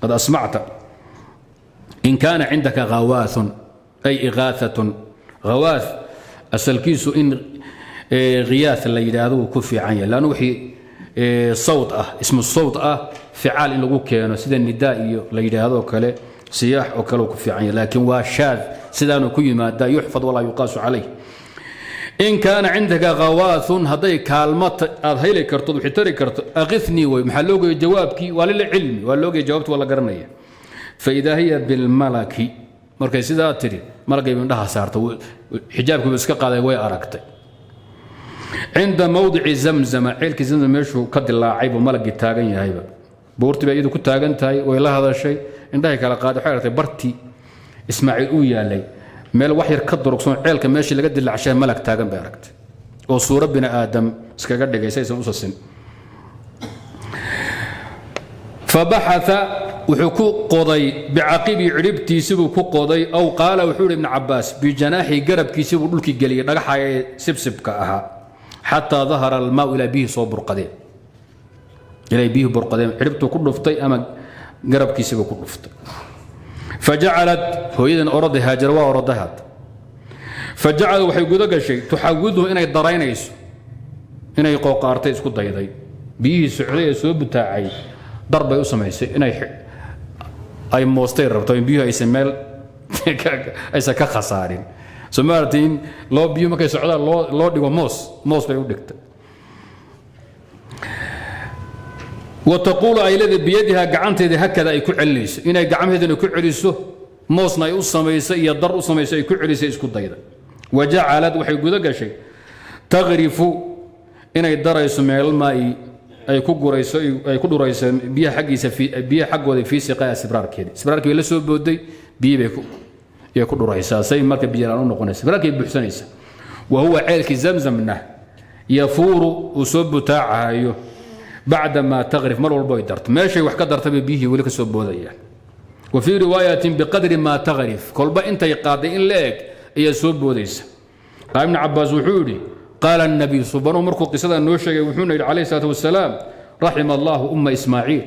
Qad asmacta. In kaana cindaka khawaasun ay iqaaatun khawaath asalkiisu in khiyaas la yidhaahdo ku fiican yahay lannu wixii sawt ah ismu sawt ah ficaal in lagu keeno sida nidaa iyo la yidhaahdo kale siyaax oo kale ku fiican yahay laakiin waa shaad sidaanu ku yimaadaa yuxfad walaa yuqaasu calayh in kaana cindaka khawaathun hadday kaalmo aad hayli karto wixii tari karto aqifnii wey maxaa loogaya jawaabkii? Waa lilcilmi waa loogaya jawaabti waa la garanaya. Faidaa hiya bilmalaki markay sidaa tidhi malagayba indhaha saarta xijaabkiiba iska qaaday way aragtay. Cinda mawdici zamzama ceelkii zamzam meeshuu ka dilaacay buu malagii taagan yahayba. Buurtii bay iyadu ku taagan tahay way la hadashay indhahay kala qaaday waxay aragtay bartii ismaaciil uu yaalay. Meel wax yar ka durugsan ceelka meeshii laga dilaacshay malag taagan bay aragtay. Oo suuro bini aadam iskaga dhigay saysan u sasin. Fabaxaa wuxuu ku qoday bicaqibii cidhibtiisibuu ku qoday aw qaala wuxuu ihi ibnu cabaas bijanaaxi garabkiisibuu dhulkii geliyey dhagaxa sibsibka ahaa xataa dahara almaau ilaa biyihii soo burqadeen ilay biyihii burqadeen cidhibtuu ku dhuftay ama garabkiisibuu ku dhuftay. Fajacalat hooyadan oroday haajara waa orodahaad fajacalad waxay guda gashay tuxawiduhu inay daraynayso inay qooqaartay isku dayday. Biyihii socday ee soo butaacay dar bay u samaysay inay ay moostay rabto in biyuhu aysan meel aysan ka khasaarin. Soo maaragtay in loo biyuhu markay socdaan loo dhigo moos moos bay u dhigtay wataquulu ay leedahay biyadiha gacanteeda hakada ay ku celinayso inay gacmaheedana ku celiso moosna ay u samayso iyo dar u samayso ay ku celisay isku dayda. Wajacalad waxay guda gashay taqrifu inay darayso meelmaa'i ay ku gurayso ay ku dhurayso biyaha xaggiisa biyaha xaggooda fii siqaa sibraarkeeda sibraarkii la soo booday biyi bay yay ku dhuraysaa. Say marka biyalaan u noqonaysa. Sibraarkii buuxsanaysa. Wa huwa ceelkii zamzamna yafuuru uu bacda ma takrif mar walbo ay darto meeshay wax ka dartaba biyihii weli ka soo boodayaan wa fii riwaayatin biqadri maa takrif kolba intay qaaday in la eg ayaa soo boodaysa qaal ibnu cabaas wuxuu yidhi qaala anabiy subanu markuu qisadaa noo sheegay wuxuuna yidhi calayh isalaat wasalaam raxima allaahu umma ismaaciil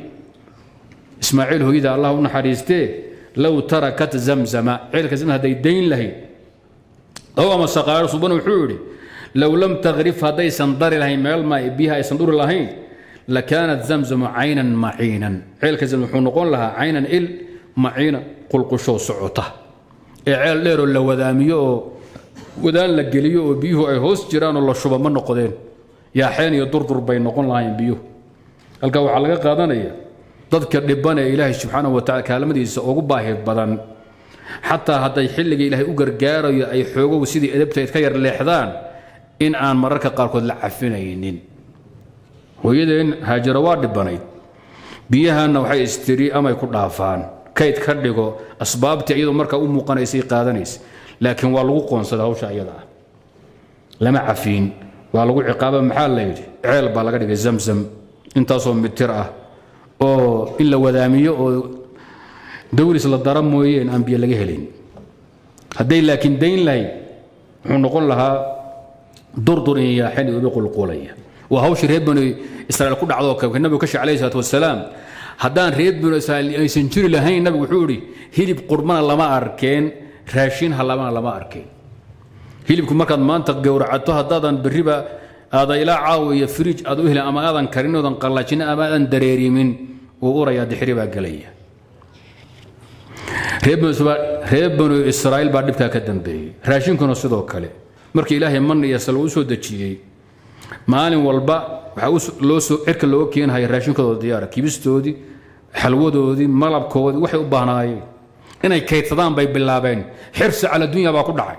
ismaaciil hooyada allah u naxariistee low tarakat zamzama ceelka zamzam hadday dayn lahayd ow ama saqaaro subanu wuxuu yidhi low lam takrif haddaysan dari lahayn meel ma biyaha aysan dhuri lahayn lakaanat zamzamu caynan maciinan ceelka zamzam wuxuu noqon lahaa caynan il maciina qulqushoo socota ee ceel dheeroo la wadaamiyo oo wadaan la geliyo oo biyuhu ay hoos jiraanoo la shuba ma noqdeen yaaxeen iyo durdur bay noqon lahaayeen biyuhu halkaa waxaa laga qaadanaya dadka dhiban ee ilaahay subxaanahu watacala kaalmadiisa ugu baahi badan xataa hadday xilliga ilaahay u gargaarayo ay xoogow sidii edabtayd ka yar leexdaan in aan mararka qaarkood la cafinaynin hooyadeen haajaro waa dhibanayd. Biyahanna waxay istiri amay ku dhaafaan. Kayd ka dhigo asbaabtii iyadoo markaa u muuqanaysay qaadanaysa laakiin waa lagu qoonsada hawsha ayada ah. Lama cafiin. Waa lagu ciqaaba maxaa la yidhi? Ceel baa laga dhigay zamzam. Intaasoo mitir ah. Oo in la wadaamiyo oo dawlis la dara mooyeen aan biyo laga helayn hadday laakiin dayn lahayd wuxuu noqon lahaa durdur in yaaxen iyo ubi qulqulaya waa hawshii reer banu israa'iil ku dhacdoo kale nabigu ka sheegay alayhi salaatu wasalaam haddaan reer banu israa'iil aysan jiri lahayn nabigu wuxuu idhi hilib qurmana lama arkeen raashin halabana lama arkeen. Hilibku markaad maanta gowracato haddaadan berriba aada ilaa caawa iyo firiij aad u helin ama aadan karin oodan qallajin ama aadan dareerimin uu urayaa dixiri baa gelaya reer banu israa'iil baa dhibkaa ka dambeeyey. Raashinkuna sidoo kale markii ilaahay man iyo sal u soo dejiyey maalin walba loo cirka looga keenhaya raashinkooda diyaara kibistoodii xalwadoodii malabkoodii waxay u baahnaayeen inay kaydsadaan bay bilaabeen. Xirsi cala dunya baa ku dhacay.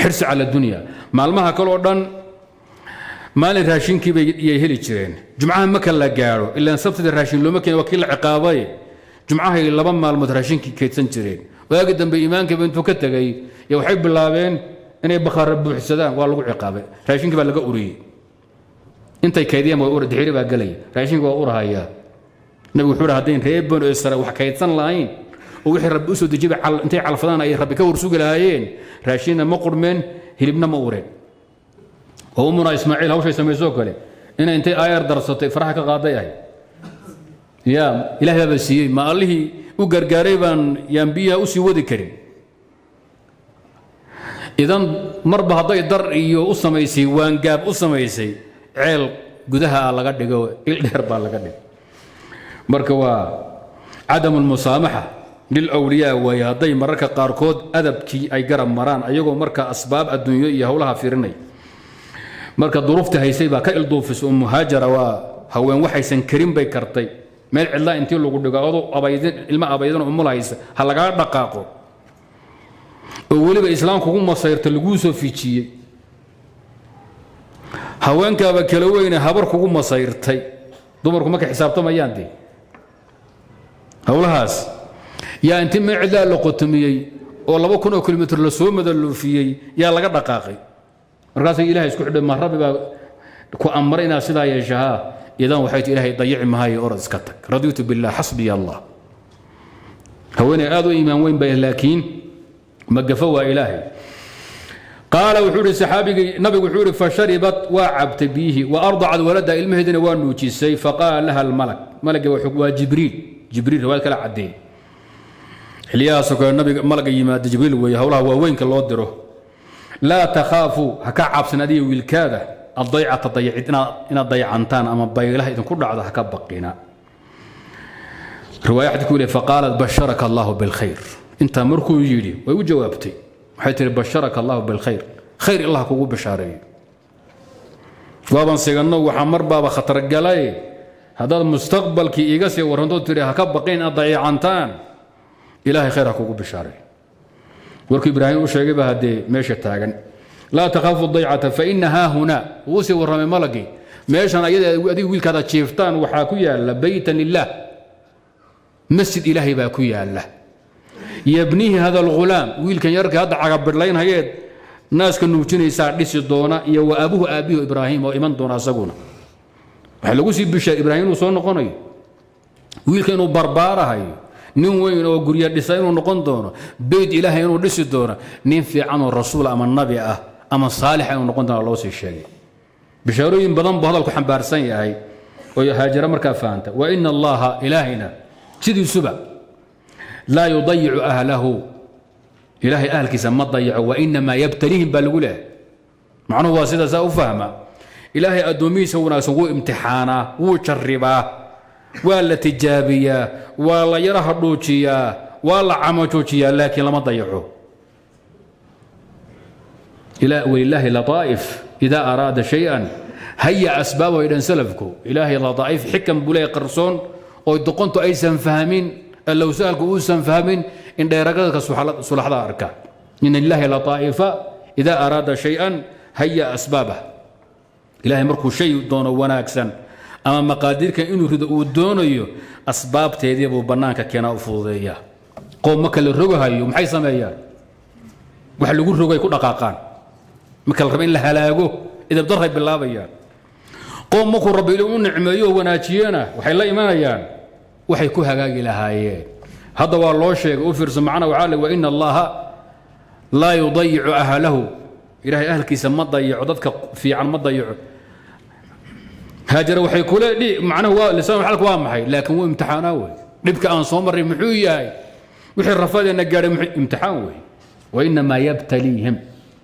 Xirsi cala dunya. Maalmaha kaloo dhan maalin raashinkii bay iyay heli jireen. Jumcaha marka la gaadho ilaan sabtida raashin looma keena waa kii la ciqaabay jumcahay laba maalmood raashinkii kaydsan jireen. Waagi dambe iimaankiiba intuu ka tegay yo waxay bilaabeen inay bakhaara buuxsadaan waa lagu ciqaabay. Raashinkii baa laga uriyey intay kaydiyaan waa dixiri baa gelaya raashinkii waa urahayaa nabigu wuxuu haddayn reer banu israa'iil wax kaydsan lahayn oo wixii rabbi u soo intay calfadaan ay rabbi ka warsugi lahaayeen raashinna ma qurmeen hilibna ma ureen oo umuna ismaaciil hawshay samaysoo kale inay intay aayar darsatay faraha ka qaaday ahay ya ilahay baaba siiyey ma u gargaaray baan yaan biyaha u wadi karin idan marba hadday dar iyo u samaysay waangaab u samaysay ceel gudaha laga dhigo il dheer baa laga dhigay. Marka waa cadamu lmusaamaxa lilwliyaa waaye hadday mararka qaarkood adabkii ay garab maraan ayagoo marka asbaab adduunyo iyo howlaha firinay. Marka duruufta haysay baa ka ilduufis oo muhaajara waa haween waxaysan karin bay kartay. Meel cidlaa intii lagu dhigo adoo abaydin ilma abaydin umul haysa ha lagaa dhaqaaqo oo weliba islaam kugu masayrta laguu soo fijiyey haweenkaaba kala weyne habar kugu masayrtay dumarku markay xisaabtamayaan dee howlahaas yaa intii meel cidlaa la qotomiyey oo laba kun oo kilomitr la soo madaloofiyey yaa laga dhaqaaqay markaasay ilahay isku xidhay ma baa ku amray inaad sidaa yeeshahaa idan waxay ti ilahay dayici mahayo orad iska tag radiitu billah xasbiya allah. Haweeney aad u iimaan weyn bay laakiin magafo waa ilaahay. Qaala wuxuu ihi saxaabigii nabigu wuxuu ihi fasharibat waa cabtay biyihii wa ardacad walada ilmaheedina waa nuujisay faqaala laha almalak. Malagga waa jibriil. Jibriil riwaayad kala caddeey xiliyahaasoo kale nabiga malaga yimaada jibriil weeye howlaha waaweynka loo diro. Laa takhaafu ha ka cabsan adiga wiilkaada adaycata dayacid inaad dayacantaan ama baylaha idinku dhacdo ha ka baqina. Riwaaya xadidku le faqaalat basharaka allahu bilkhayr intaa markuu yidhi way u jawaabtay. Waxay tihi basharaka allahu bilkhayr. Khayr allah kugu bishaareeyo waaban siganno waxaa mar baaba khatargalay haddaad mustaqbalkii iiga sii warrantood tihi ha ka baqin inaad dayacantaan ilaahay khayr ha kugu bishaareeyo warkuu ibraahim u sheegay baa haddee meesha taagan. Laa takhaafu daycata faina haa huna. Wuu sii warramay malagii meeshan adiga wiilkaada jiiftaan waxaa ku yaalla beytan lilah masjid ilaahay baa ku yaalla yabnihi hada alghulaam wiilkan yarka hadda cagabidhlaynhayeed naaska nuujinaysaa dhisi doona iyo wa abuhu aabbihu ibraahim oo iman doona asaguna. Waxaa lagu sii bishaa ibraahim inuu soo noqonayo. Wiilka inuu barbaarahayo nin weyn oo gurya dhisa inuu noqon doono beyt ilaahay inuu dhisi doono nin fiican oo rasuul ama nabi ah ama saalixa inuu noqon doono loo sii sheegay. Bishaarooyin badan buu hadalku xambaarsan yahay oo haajara markaa fahanta wa ina allaha ilaahayna sidiisuba laa yudayicu ahlahu. Ilaahay ahalkiisa ma dayaco wainamaa yabtalihim baa lagu leehay. Macnuhu waa sidaasaa u fahma. Ilaahay addoomihiisa wanaagsan wuu imtixaanaa wuu jarribaa waa la tijaabiyaa waa la yara hadhuujiyaa waa la camajoojiyaa laakiin lama dayaco. Walilaahi lataa'if idaa araada shay-an haya asbaaba ay dhan salafku ilaahay lataa'if xikam buu leeyahay qarsoon oo doqontu aysan fahmin allowsaalku uusan fahmin in dheeragadka sulaxda arka. In ilaahi lataa'ifa idaa araada shay-an haya asbaabah ilaahay markuu shay doono wanaagsan ama maqaadiirkan inuu rido uu doonayo asbaabteedii buu bannaanka keenaa u fududeeya qoom marka la rogahayo maxay sameeyaan? Wax lagu rogay ku dhaqaaqaan. Marka la raba in la halaago idabdarray bilaabayaan. Qoom markuu rabbi u nicmeeyo oo wanaajiyena waxay la imanayaan waxay ku hagaagi lahaayeen hadda waa loo sheegay u fiirso macna waxaa le wa allaha laa yudayicu ahlahu. Ilaahay ahalkiisa ma dayaco dadka fiican ma dayaco haajara waxay kule macnahu waa lisaan xalka waa maxay? Laakiin wuu imtixaanaa wey. Dhibka aan soo marray muxuu yahay? Wixii rafadeena gaadhay imtixaan wey. Wa inamaa yabtaliihim.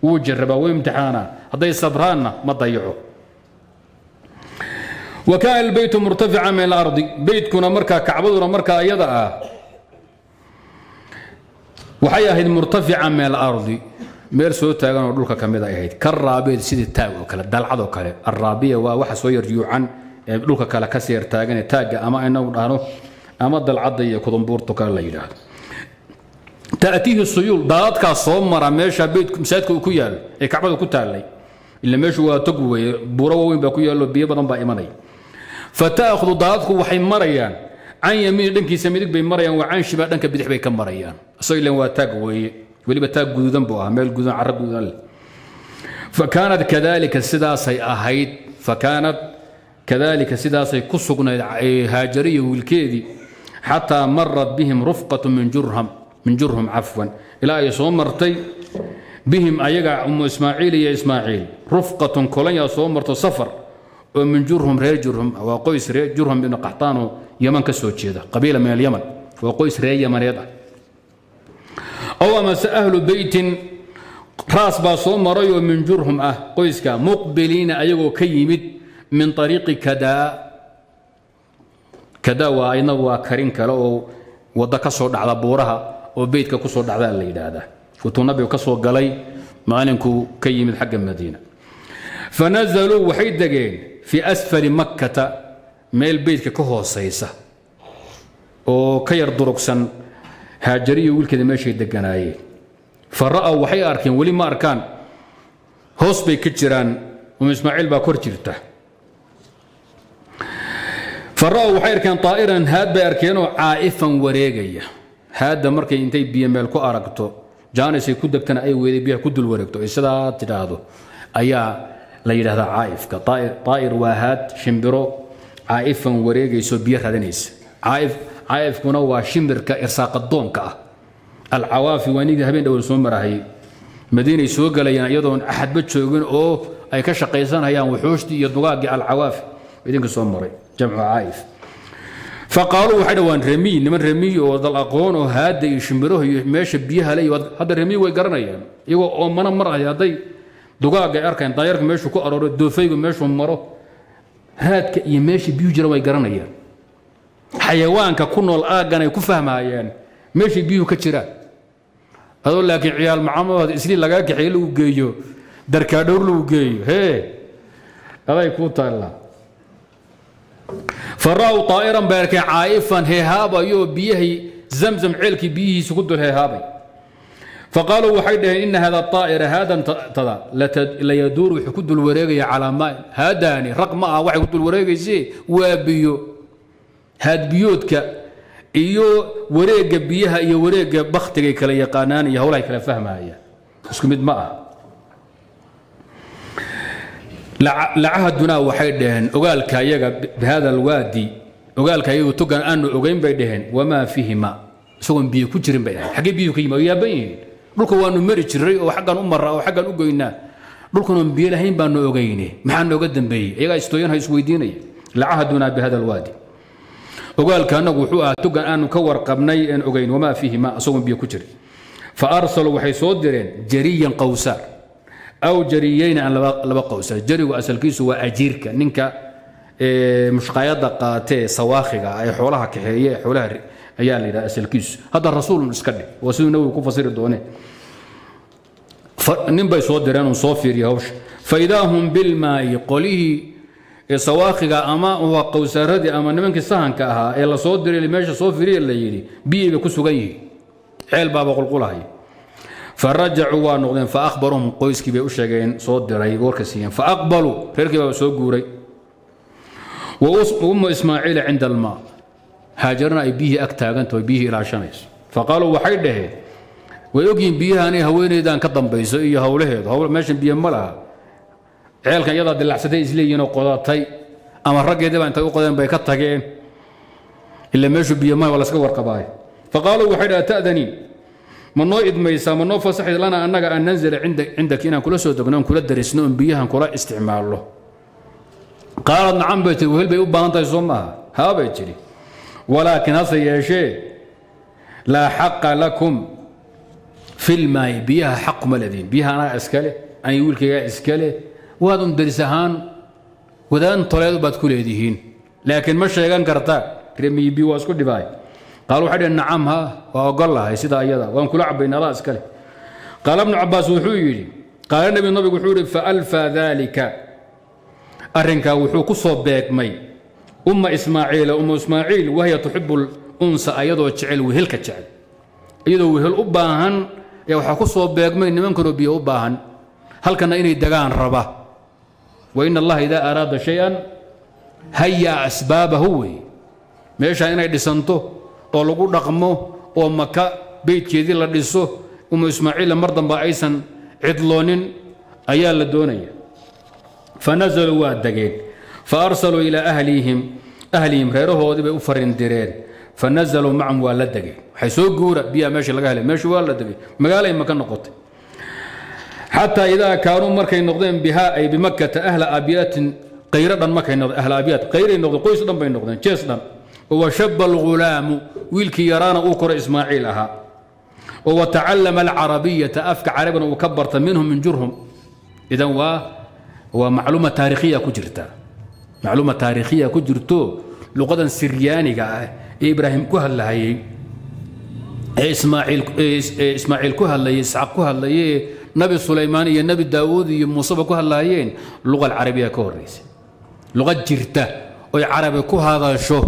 Wuu jarrabaa wuu imtixaanaa. Hadday sabraanna ma dayaco wa kaana albeytu murtafica min alardi. Beytkuna markaa kacbaduna markaa iyada ah waxay ahayd murtafica min alardi. Meel soo taagan oo dhulka ka mid ay ahayd. Ka raabeed sidii taag oo kale dalcad oo kale. Araabiya waa waxa soo yar yuucan ee dhulka kale ka sii yar taagan ee taagga ama inagu dhahno ama dalcadda iyo kudumbuurto kale la yidhaahdo. Ta'tiihi suyuul daadadkaas soo mara meesha beyt masaajidka uu ku yaalo ee kacbada waa tog buuro waaweyn baa ku yaallo biyo badan baa imanaya fata'khdu daadadku waxay marayaan. Can yamiini dhankiisa midig bay marayaan wa can shimaa dhanka bidix bay ka marayaan. Isagoo ilan waa taag weeye. Weliba taag guduudan buu ah meel gududan carro gududan leh. Fakaanat kadalika sidaasay ahayd fakaanat kadalika sidaasay ku sugnayd haajariya wiilkeedii xataa marat bihim rufqatu min jurham min jurhum cafwan. Ilaa ay soo martay bihim ayaga umu ismaaciil iyo ismaaciil rufqatun kolanyaa soo marto safar oo min jurhum reer jurhum waa qoys reer jurhum ibn qaxtaanoo yaman ka soo jeeda qabiila min alyaman waa qoys reer yamaneed ah. Aw amase ahlu beytin raas baa soo marayoo min jurhum ah qoyska muqbiliina ayagoo ka yimid min ariiqi kadaa. Kadaa waa ayadna waa karin kale oo waddo ka soo dhacda buuraha oo beytka ku soo dhacdaa la yidhaahdaa wutuu nabigu ka soo galay maalinkuu ka yimid xagga madiina. Fanazaluu waxay degeen fii asfali makkata meel beytka ka hoosaysa oo ka yar durugsan haajariyo wiilkeeda meeshay deganaayeen. Fa ra'aw waxay arkeen weli ma arkaan. Hoos bay ka jiraan um ismaaciil baa kor jirta. Fa ra'aw waxay arkeen taa'iran haad bay arkeenoo caa'ifan wareegaya. Haadda markay intay biyo meel ku aragto jaanisay ku degtana ay weeday biyaha ku dul wareegto sidaa tidhaahdo ayaa la yidhahdaa caa'ifka. Taa'ir waa haad shimbiro caa'ifan wareegayso biyo radanaysa caa'ifkuna waa shimbirka irsaaqadoonka ah. Alcawaafi waa nigii habeen dhowl soo marahayay madiinay soo galayaan iyadoon axadba joogin oo ay ka shaqaysanayaan wuxuushtii iyo dugaaggii alcawaafi. Idinka soo maray jamcu caa'if. Faqaaluu waxay dhawaan remiy niman remiy oo dal aqoon oo haadda iyo shimbiraho iyo meesha biyaha le hadda remiy way garanayaan. Iyagoo oo mana maraya hadday dugaagga ay arkayan daayarka meeshuu ku arooro doofaygu meeshuu maro haadka iyo meesha biyuu jira way garanayaan. Xayawaanka ku nool aaggan ay ku fahmaayaan meeshay biyuhu ka jiraan adoo laakiin ciyaal macamahooda islii lagaa kaxeeye lagu geeyo darkaadhowr lagu geeyo hee aday kuu taallaa fara'w طaa'iran bay arkeen caa'ifan heehaabayoo biyahay zamzam ceelkii biyihiisa ku dul heehaabay faqaaluu waxay dhaheen ina hada طaa'ira haadan tada layaduur wuxuu ku dul wareegaya calaa maa haadaani raq ma ah waxay ku dul wareegayse waa biyo haadbiyoodka iyo wareegga biyaha iyo wareegga baktigay kala yaqaanaan iyo howlahay kala fahmaayaan isku mid ma ah lacahadunaa waxay dhaheen ogaalka yaga bihada alwaadi ogaalka yagu tugan aanu ogayn bay dhaheen wamaa fihima isagoon biyo ku jirin bay dhahen xaggee biyuhu ka yimi oo yaaban yihiin dhulka waanu mari jiray oo xaggan u marra oo xaggan u goynaa. Dhulkanoon biyo lahayn baanu ogayne maxaa nooga dambeeyey iyagaa istooyanha isweydiinaya. Lacahadunaa bihada alwaadi ogaalka annagu wuxuu ahaa tugan aanu ka warqabnay een ogayn wamaa fihima isagoon biyo ku jirin fa arsaluu waxay soo direen jariyan qawsaar. Aw jariyeyna aan laba qowsa jarigu asalkiisu waa ajiirka. Ninka mushqaayadda qaatee sawaakhiga ee xoolaha kaxeeye ee xoolaha ayaa la yidhaha asalkiisu hadda rasuulun iska dhig waa siduu nabigu ku fasiri doone nin bay soo direen uu soo fiiriya hawsha. Faidaa hum bilmaayi qolihii sawaakhiga ama waa qowsaaradii ama nimankii sahanka ahaa ee la soo diray meesha soo fiiriya la yidhi biyay bay ku sugan yihiin. Ceel baaba qulqulahaya farajacuu waa noqdeen faahbaruhum qoyskii bay u sheegeen soo diray warka siiyeen. Faaqbaluu reerkii baa soo guuray. Wa ummu ismaaciila cinda almaa haajarana ay biyihii ag taagantaho biyihii ilaashanayso. Faqaaluu waxay dhaheen way ogyihiin biyaha haweeneydaan ka dambayso iyo howlaheedu meeshan biyo ma laha. Ceelkan iyadaa dilacsatay isleeyihinoo qodatay ama raggeediba intay u qodeen bay ka tageen. Ila meeshu biyo maha waa laska warqabaayo faqaaluu waxay dhaha ta'daniin ma noo idmaysaa ma noo fasaxid lana annaga an nanzila cindaki inaan kula soo degno on kula darisno on biyahan kula isticmaalno. Qaalad nacan bay tiri wehel bay u baahan tahay soo maaha. Haa bay tidhi walaakiin hase yeeshee laa xaqa lakum filmaayi biyaha xaq kuma lediin biyaha iskale ani wiilkaygaa iskale waad un daris ahaan wadaan toleed baad ku leedihiin. Laakiin ma sheegan kartaa remiyi biyo waa isku dhibaay qaal waxay dhaheen nacam ha waa ogollahay sidaa iyada waan kula cabayna adaa iskale. Qaala ibnu cabbaas wuxuu yidhi qaala nebi nabigu wuxuu yidhi faalfaa daalika arrinkaa wuxuu ku soo beegmay umma ismaaciila umma ismaaciil wahya tuxibu lunsa ayadoo jecel wehelka jecel. Iyadoo wehel u baahan ee waxaa ku soo beegmay nimankanoo biyo u baahan. Halkana inay degaan raba. Wa in allaha idaa araada shay-an hayaa asbaabahu wey. Meeshaa inay dhisanto oo lagu dhaqmo oo maka beydkeedii la dhiso umu ismaaciilla mar damba aysan cidloonin ayaa la doonaya. Fanazaluu waa degeen fa arsaluu ilaa ahlihim ahlihim reerahoodii bay u farindireen fanazaluu macahum waa la degeen waxay soo guura biyaha meesha laga helay meeshu waa la degay magaalay maka noqotay xataa idaa kaanuu markay noqdeen bihaa ay bimakkata ahla abyaatin qayro dhan markay noqdeen ahla abyaat qayray noqdeen qoys dhan bay noqdeen jees dhan washaba alghulaamu wiilkii yaraana uu koray ismaaciil ahaa oo alcarabiyata afka carabina uu ka barta minhum min jurhum idan waa waa macluuma taarikhiya ku jirta macluuma taarikhiya ku jirto luqadan siryaaniga ah ee ibraahim ku hadlahayey ee ismaaciil ku hadlaye isxaaq ku hadlaye nabi sulaymaan iyo nabi daawuud iyo muuseba ku hadlaayeen luqa alcarabiya ka horraysa luqad jirta oy carabi ku hadasho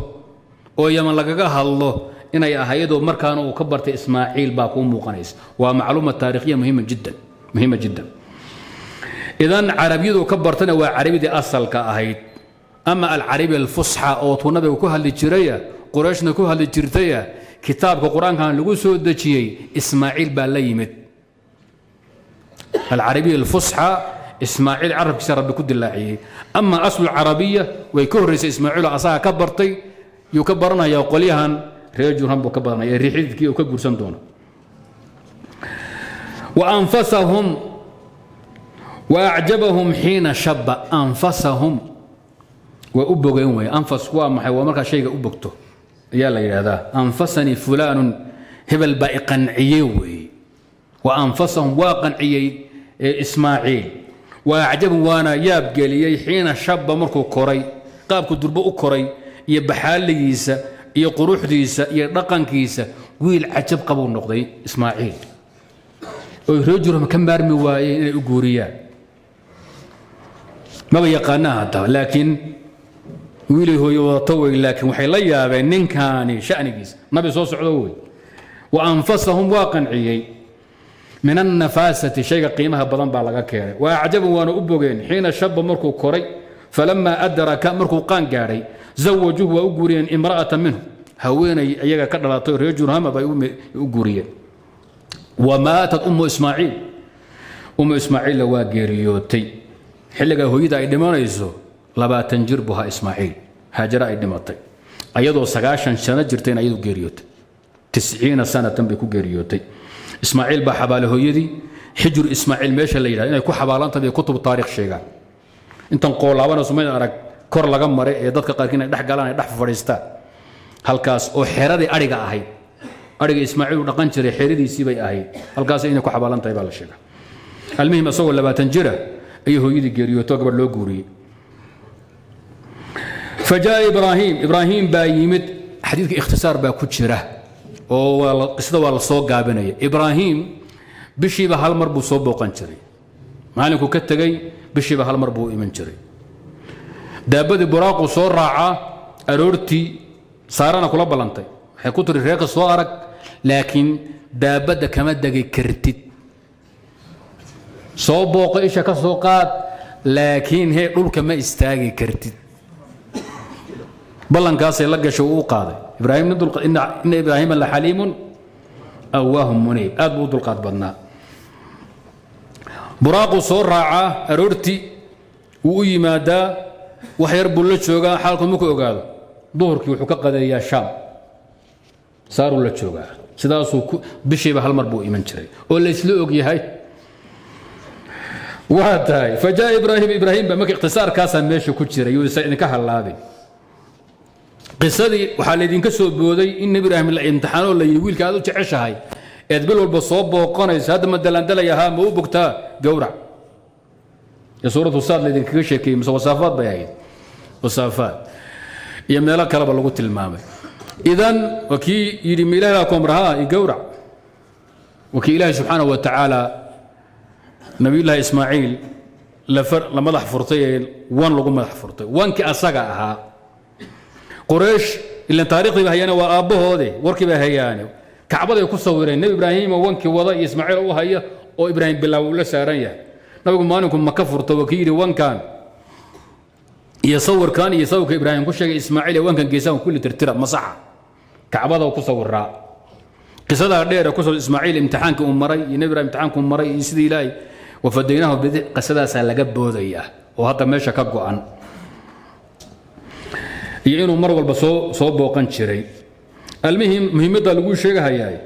oo yaman lagaga hadlo inay ahayadoo markaana uu ka bartay ismaaciil baa kuu muuqanaysa waa macluuma taarikhya muhima jiddan muhima jiddan idan carabiyadu ka bartana waa carabidii asalka ahayd ama alcarabi alfusxa oo tuu nabiga ku hadli jiraya qurayshna ku hadli jirtaya kitaabka qur'aankan lagu soo dejiyey ismaaciil baa la yimid alcarabiya alfusxa ismaaciil carabkiisa rabbi ku dilaaciyey ama aslu carabiya way ka horraysay ismaaciilo asaga ka bartay yuu ka baranaya qolyahan reer jurhan buu ka baranaya riixidkii uu ka guursan doono wa anfasahum wa acjabahum xiina shaba anfasahum waa u bogayn wey anfasku waa maxay? Waa markaa shayga u bogto. Ayaa la yidhaahdaa anfasanii fulaanun hebel baa i qanciyey weeye wa anfasahum waa qanciyey ismaaciil. Wa acjabahum waana yaabgeliyey xiina shaba markuu koray qaabku durbo u koray iyo baxaaligiisa iyo quruxdiisa iyo dhaqankiisa wiil cajab qabuu noqday ismaaciil. Oy reer jurham ka maarmi waayeen inay u guuriyaan. Maba yaqaanaa haddaba laakiin wiilay hooye wadato wey laakiin waxay la yaabeen ninkaani shanigiisa nabi soo socdo wey wa anfasahum waa qanciyey. Min annafaasati shayga qiimaha badan baa laga keenay. Wa acjaban waana u bogeen xiina shaba markuu koray falamaa adraka markuu qaan gaadhay zawajuuhu waa u guuriyeen imra'ata minhu. Haweenay iyaga ka dhalatay reer jurhama bay u guuriyeen. Wa maatat ummu ismaaciil. Ummu ismaaciilla waa geeriyootay. Xilligaa hooyada ay dhimanayso labaatan jir buu ahaa ismaaciil. Haajara ay dhimatay. Ayadoo sagaashan sano jirtayna ayadu geeriyootay. Tisciina sanatan bay ku geeriyootay. Ismaaciil baa xabaale hooyadii xijru ismaaciil meesha la yidhahdo inay ku xabaalantahay bay kutub taarikh sheegaan. Intan qoolaabanayso mayd arag kor laga maray ee dadka qaarkiin ay dhex galaan ay dhex fadhiistaan halkaas oo xeradii adhiga ahayd. Adhiga ismaaciil uu dhaqan jiray xeradiisii bay ahayd. Halkaas inay ku xabaalan tahay baa la sheegaa. Almuhim isagoo labaatan jira ayay hooyadii geeriyooto gabadh loo guuriyey fajaءa ibraahim ibraahim baa yimid xadiidka ikhtisaar baa ku jira oo qisada waa la soo gaabinaya ibraahim bishiiba hal mar buu soo booqan jiray maalinkuu ka tegey bishiiba hal mar buu iman jiray daabadii buraaquu soo raacaa aroortii saarana kula ballantay waxay ku tiri reerka soo arag laakiin daabadda kama degi kartid soo booqa isha ka soo qaad laakiin hee dhulka ma istaagi kartid ballankaasay la gashay uu u qaaday ina ibraahima la xaliimun awaahum muniib. Aad buu u dulqaad badnaa. Buraaquu soo raacaa aroortii wuu u yimaadaa wax yar buu la joogaa xaalku marku ogaado. Duhurkii wuxuu ka qadeeyaa shaam. Saaruu la joogaa. Sidaasuu bishiiba hal mar buu iman jiray. Oo laysla og yahay waa tahay fajaa ibraahim ibraahim ba marka ikhtisaarkaasaa meesha ku jira yuusan idinka hallaabin qisadii waxaa laydinka soo booday in nebi ibraahim la imtixaanoo la yidhi wiilka aad u jeceshahay eed bil walba soo booqanaysa hadda ma dalandalaya haa ma u bogtaa? Gowrac ee suuratu saad laydinkaga sheekeeyey mise wasaafaad bay ahayd. Wasaafaad. Iyo meelo kaleba lagu tilmaamay. Idan waa kii yidhi baa koomrahaa i gowrac waa kii ilaahi subxaanahu wa tacaala nabiyullaahi ismaaciil la madax furtay ee wan lagu madax furtay. Wankii asaga ahaa quraysh ilan taariikhdii ba hayaane waa aabbahoode warkii bay hayaane kacbaday ku sawireen nebi ibraahiimo wankii wada iyo ismaaciil u haya oo ibraahim bilaaw uu la saaran yahay. Nabigu maalinku maka furta waa kii yidhi wankan iyo sawirkan iyo sawirka ibraahim ku sheegay ismaaciil ee wankan geesahan kulli tirtira masaxa. Kacbada ku sawiraa qisadaa dheer ee ku sawir ismaaciil imtixaankii uu maray iyo nebi ibraahim imtixaankuu maray iyo sidii ilaahay wafadaynaahu bidi qisadaasaa laga boodaya oo hadda meesha ka go'an iyo inuu mar walba soo soo booqan jiray. Almihim muhiimadda lagu sheegahayaa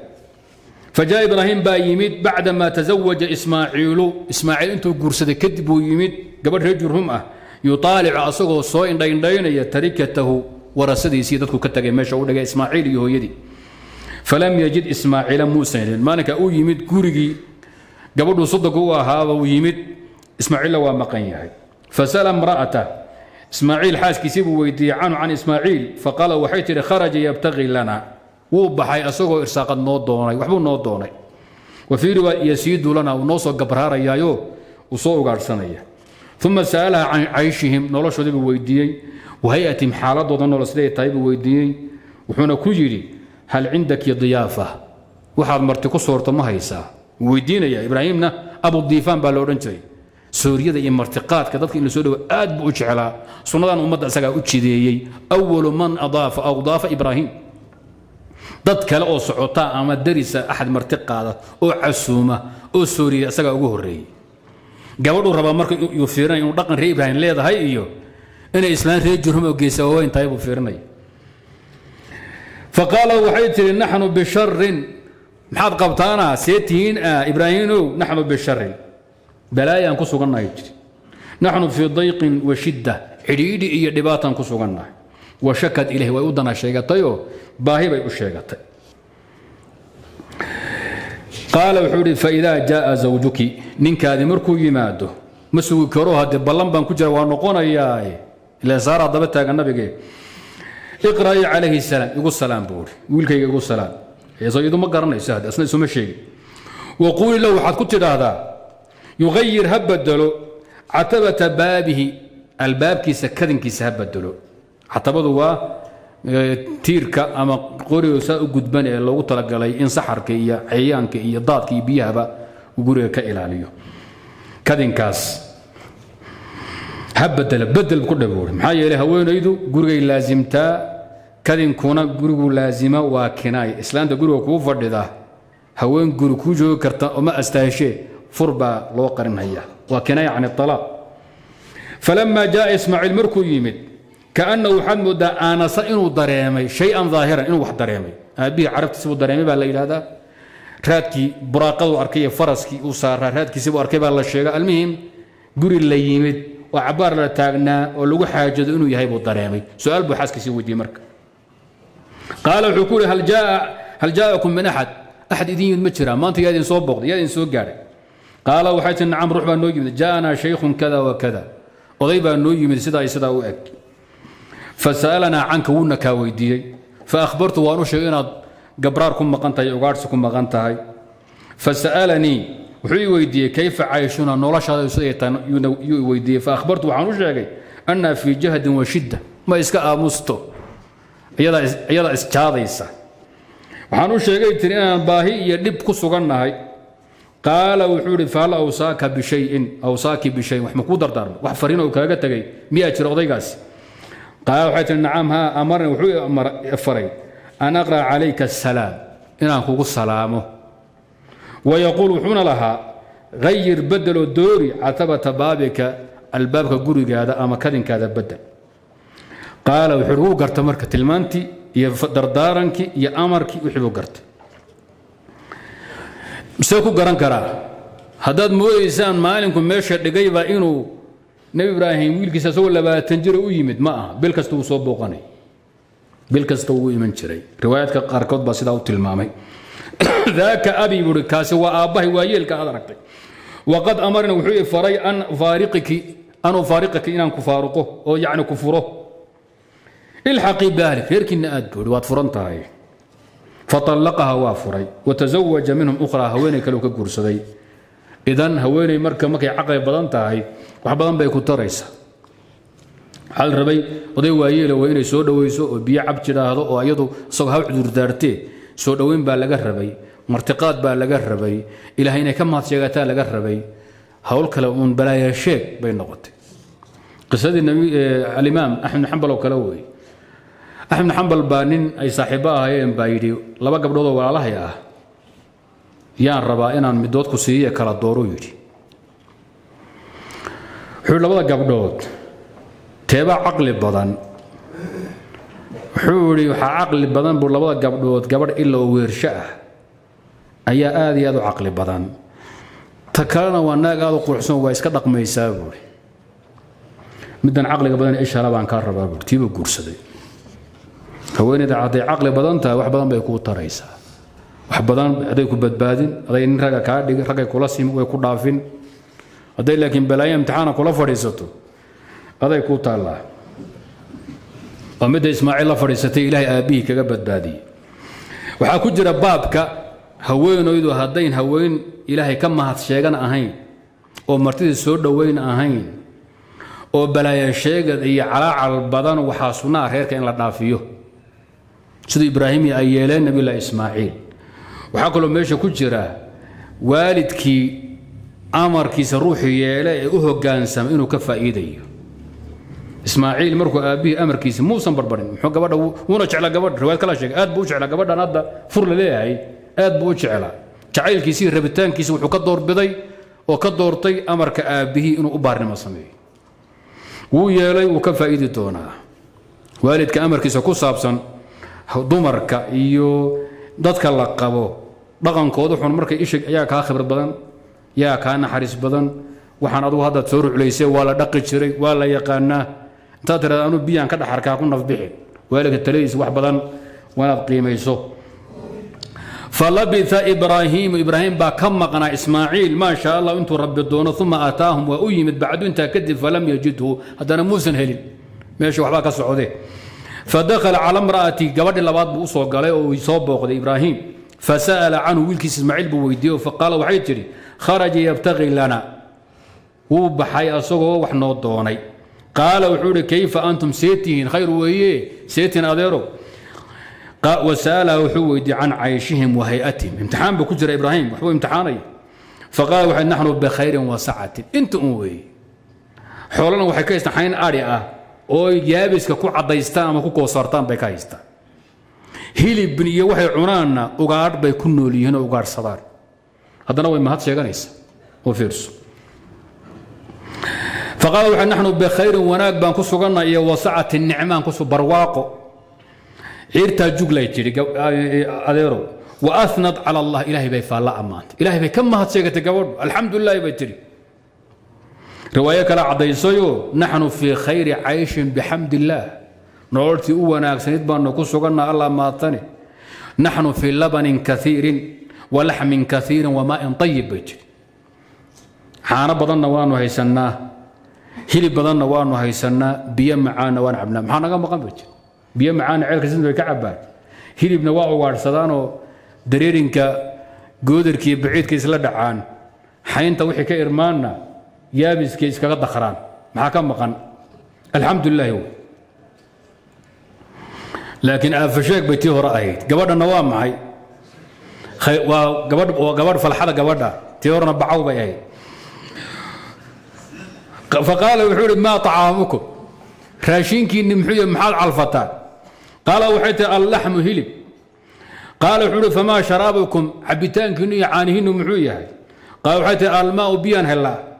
fajaa ibraahim baa yimid bacda maa tazawaja ismaaciilu. Ismaaciil intuu guursaday kadib uu yimid gabadh reer ah yuaalicu asagoo soo indhaindhaynaya tarikatahu warasadiisii dadku ka tagay meesha u dhigay ismaaciil iyo hooyadii. Falam yajid ismaaciila muusan helin maalinka uu yimid gurigii gabadhuu sadog u ahaaba uu yimid ismaaciilla waa maqan yahay. Fasala mra'ata ismaaciil xaaskiisii buu weydiiyey canu can ismaaciil. Faqaala waxay tidhi kharaja yabtaqii lana. Wuu baxay asagoo irsaaqad noo doonay waxbuu noo doonay. Wafii riwaaya yasiidu lana uu noo soo gabraarayaayo uu soo ugaadhsanaya. Uma sa'alaha can cayshihim noloshoodii buu weydiiyey. Wa hay'atihim xaaladooda noolo siday tahay buu weydiiyey. Wuxuuna ku yidhi hal cindaki diyaafa? Waxaad marti ku soorto ma haysaa. Wuu weydiinayaa ibraahiimna abudiifaan baa la odhan jiray sooriyada iyo martiqaadka dadka in la soo aad buu u jeclaa. Sunnadan ummadda isagaa u jideeyey. Awalu man adaafa aw daafa ibraahim. Dad kale oo socota ama darisa axad marti qaada oo casuuma oo sooriya isagaa ugu horreeyey. Gabadhuu rabaa marka yuu fiirinaya inuu dhaqan reer ibraahim leedahay iyo inay islaan reer jurhum oo geesa waaweyn tahay buu fiirinaya faqaala waxay tihi naxnu bisharin maxaad qabtaana see tihiin naxnu bisharin balaayaan ku sugannahay jiri. Naxnu fii dayqin wa shidda cidhiidhi iyo dhibaataan ku sugannahay. Wa shakad ilahi way u dana sheegatayoo baahi bay u sheegatay. Qaala wuxuu idhi faidaa jaaa zawjuki ninkaadi markuu yimaado ma sugi karo haddee ballan baan ku jira waa noqonayaa ila saara daba taaga nabige iqra'ii calayhi salaam igu salaam buu ihi wiilkayga igu salaam. Iyadu ma garanayso hadde asna isuma sheegin. Waquuli lahu waxaad ku tidhaahdaa yugayir ha bedelo catabata baabihi albaabkiisa kadinkiisa ha bedelo catabadu waa tiirka ama qoriga saa u gudban ee loogu talagalay in saxarka iyo cayayaanka iyo daadka iyo biyahaba uu guriga ka ilaaliyo kadinkaas ha bedela bedel ku dhaboori maxaa yeelay haweenaydu gurigay laasimtaa kadinkuna gurigu laasima waa kinaay islaanta guriga kuu fadhida haween guri kuu joogi karta oma astaashee fur loo qarinhaya waa kinaaya can alaaq falamaa jaa ismaaciil markuu yimid kaanahu waxaad moodaa aanasa inuu dareemay shay-an daahiran inuu wax dareemay. Aabbihii carabtiisi buu dareemay baa la yidhahdaa raadkii buraaqadu arkay ee faraskii uu saaraa raadkiisi buu arkay baa la sheega almuhim guri la yimid oo cabaar la taagnaa oo lagu xaajado inuu yahay buu dareemay. Su'aal buu xaaskiisii weydiiyey marka. Qaala wuxuu ku yihi hal jaa'akum min axad axad idin yimid ma jiraa maanta yaa idin soo booqday yaa idin soo gaadhay qaala waxay tii nacam ruux baa noo yimid jaa'anaa shaykhun kada wa kada oday baa noo yimid sidaa sidaa u eg fasa'alanaa canka wuuna kaa weydiiyey fa akhbartu waan u sheegay inaad gabraar ku maqan tahay ugaadhsi ku maqan tahay fasa'alanii wuxuu ii weydiiyey kayfa cayshuna noloshaada siday tahay yuu i weydiiyey fa akhbartu waxaan u sheegay annaa fii jahdin wa shidda ma iska aamusto iyadaa isjaadaysa waxaan u sheegay tiri inaan baahi iyo dhib ku sugannahay qaala wuxuu ihi fahal awsaaka bishayin. Awsaaki bishayin wax ma kuu dardaarmay wax fariin oo kaaga tegay miyaa jira odaygaasi? Qaala waxay tihi nacam haa amarni wuxuu faray an aqra' calayka asalaam inaan kugu salaamo. Wayaquul wuxuuna lahaa hayir bedeloo doori catabata baabika albaabka gurigaada ama kadinkaada bedel qaala wuxuu wuu garta marka tilmaantii iyo dardaarankii iyo amarkii wixii buu gartay see ku garan karaa haddaad moodaysaan maalinku meesha dhigaybaa inuu nebi ibraahim wiilkiisa isagoo labaatan jira u yimid ma aha. Bil kasta wuu soo booqanay. Bil kasta wuu iman jiray. Riwaayaadka qaarkood baa sidaa u tilmaamay. Daaka abi buuri kaasi waa aabbahay waa aad aragtay. Waqad amarna wuxuu i faray an faariqiki an ufaariqaki inaan ku faaruqo oo yacni ku furo. Ilxaqii baalik reerkiinna aad buuri waad furan tahay faطallaqaha waa furay watazawaja minhum ukhraa haweenay kale ka guursaday idan haweeney marka markay caqli badan tahay wax badan bay ku taraysa waxaa la rabay oday waayeela waa inay soo dhowayso oo biyo cab jidhaahdo oo iyadu isagoo haw cudurdaartee soo dhoweyn baa laga rabay martiqaad baa laga rabay ilaah inay ka mahad sheegataa laga rabay hawl kale uun balaaya sheeg bay noqotay qisadii alimaam axmed xambal oo kale weeye axmed xambal baa nin ay saaxiibo ahaayeen baa yidhi laba gabdhood oo walaalahay ah yaan rabaa inaan midood ku siiye kala dooruu yidhi. Wuxuu labada gabdhood teebaa caqli badan. Wuxuu yidhi waxaa caqli badan buu labada gabdhood gabadh ila oo weersho ah ayaa aad iyo aad u caqli badan. Ta kalena waa naag aad u quruxsan waa iska dhaqmaysaa buuri middan caqliga badan ishara baan kaa rabaa buuri tiibuu guursaday haweeneyda hadday caqli badan tahay wax badan bay kuu taraysaa. Wax badan hadday ku badbaadin hadday nin ragga kaa dhigin raggay kula simi way ku dhaafin. Hadday laakiin balaayo imtixaana kula fadhiisato aday kuu taallaa. Waa midda ismaaciil la fadhiisatay ilaahay aabbihii kaga badbaadiyey. Waxaa ku jira baabka haweenaydu haddayn haween ilaahay ka mahad sheegan ahayn oo martidii soo dhoweyn ahayn oo balaaya sheegad iyo calaacal badan waxaa sunnaa reerka in la dhaafiyo siduu ibraahimi ay yeeleen nabiyullahi ismaaciil. Waxaa kaloo meesha ku jira waalidkii amarkiisa ruuxii yeele ee u hogaansama inuu ka faa'iidayo. Ismaaciil markuu aabbihii amarkiisa muusan barbarin muxuu gabadha wuuna jeclaa gabadha riwaayad kala sheegay aad buu u jeclaa gabadhan hadda fur la leeyahay aad buu u jeclaa. Jacaylkiisii rabitaankiisa wuxuu ka doorbiday oo ka doortay amarka aabbihii inuu u baarnimo sameeyo wuu yeelay wuu ka faa'iidi doonaa. Waalidka amarkiisa ku saabsan dumarka iyo dadka la qabo. Dhaqankooda xun markay isha ayaa kaa khibrad badan yaa kaa naxariis badan. Waxaan adugu haddaad soo ruclaysay waa la dhaqi jiray waa la yaqaanaa. Intaad tirada anuu biyaan ka dhaxarkaa ku nafbixi waalidka taladiisa wax badan waanaad qiimayso. Falabitha ibraahiimu ibraahim baa ka maqnaa ismaaciil maa shaa allah intuu rabbi doono uma aataahum waa u yimid bacdu intaa kadib falam yajidhu. Haddana muusan helin. Meesha waxbaa ka socde fadakhala cala mra'ati gabadhii labaad buu u soo galay oo soo booqday ibraahim fasa'ala canhu wiilkiisa ismaaciil buu weydiiye faqaala waxay tidhi kharaja yabtaqi lana wuu baxay asagoo wax noo doonay qaala wuxuu ihi kayfa antum seetihiin khayr weeye seetiin adeerow wasa'alaha wuxuu weydiiyey can cayshihim wa hay'atihim imtixaan buu ku jira ibraahim waxbuu imtixaanaya faqaala waxay naxnu bikhayrin wa sacatin inta un weeye xoolana waxay ka haystaan xayn adhi ah oo yaabiska ku caddaystaan ama ku koosartaan bay ka haystaan. Hilibin iyo waxay cunaanna ugaadh bay ku nool yihiin oo ugaadhsadaan. Haddana way mahad sheeganaysa. Oo fiirso. Faqaala waxay naxnu bikhayrin wanaag baan ku suganna iyo wasacati nicmaan kusu barwaaqo. Ciirtaa juglay tidhi adeerow. Wa anad cala allah ilaahay bay faalla ammaantay. Ilaahay bay ka mahad sheegatay gabadhu. Alxamdulilaahi bay tidhi riwaayo kale caddaysayoo naxnu fii khayri cayshin bixamd illaah nololtii u wanaagsanid baanu ku suganna allah maatane naxnu fii labanin kaiirin wa laxmin kaiirin wa maa'in ayib bay tidhi. Caano badanna waanu haysannaa hilib badanna waanu haysannaa biyo macaanna waan cabnaa. Maxaa naga maqan bay tidhi. Biyo macaana ceelka sidin bay ka cabbaan hilibna waa ugaadhsadaanoo dareerinka goodarkiiyo baciidka isla dhacaan. Xaynta wixii ka irmaanna yaabiskay iskaga dakhraan maxaa ka maqan? Alxamdulilaahi wey laakiin aafasheeg bay tii hore ahayd. Gabadhanna waa maxay? Waa gabadh falxada gabadha. Tii horena bacaw bay ahayd. Faqaala wuxuu ihi maa طacaamukum raashinkiinni muxuu maxaad calfataan qaala waxay tahi allaxmu hilib. Qaala wuxuu ihi famaa sharaabukum? Cabitaankiinnu iyo caanihiinnu muxuu yahay. Qaala waxay tahi almaau biyaan helaa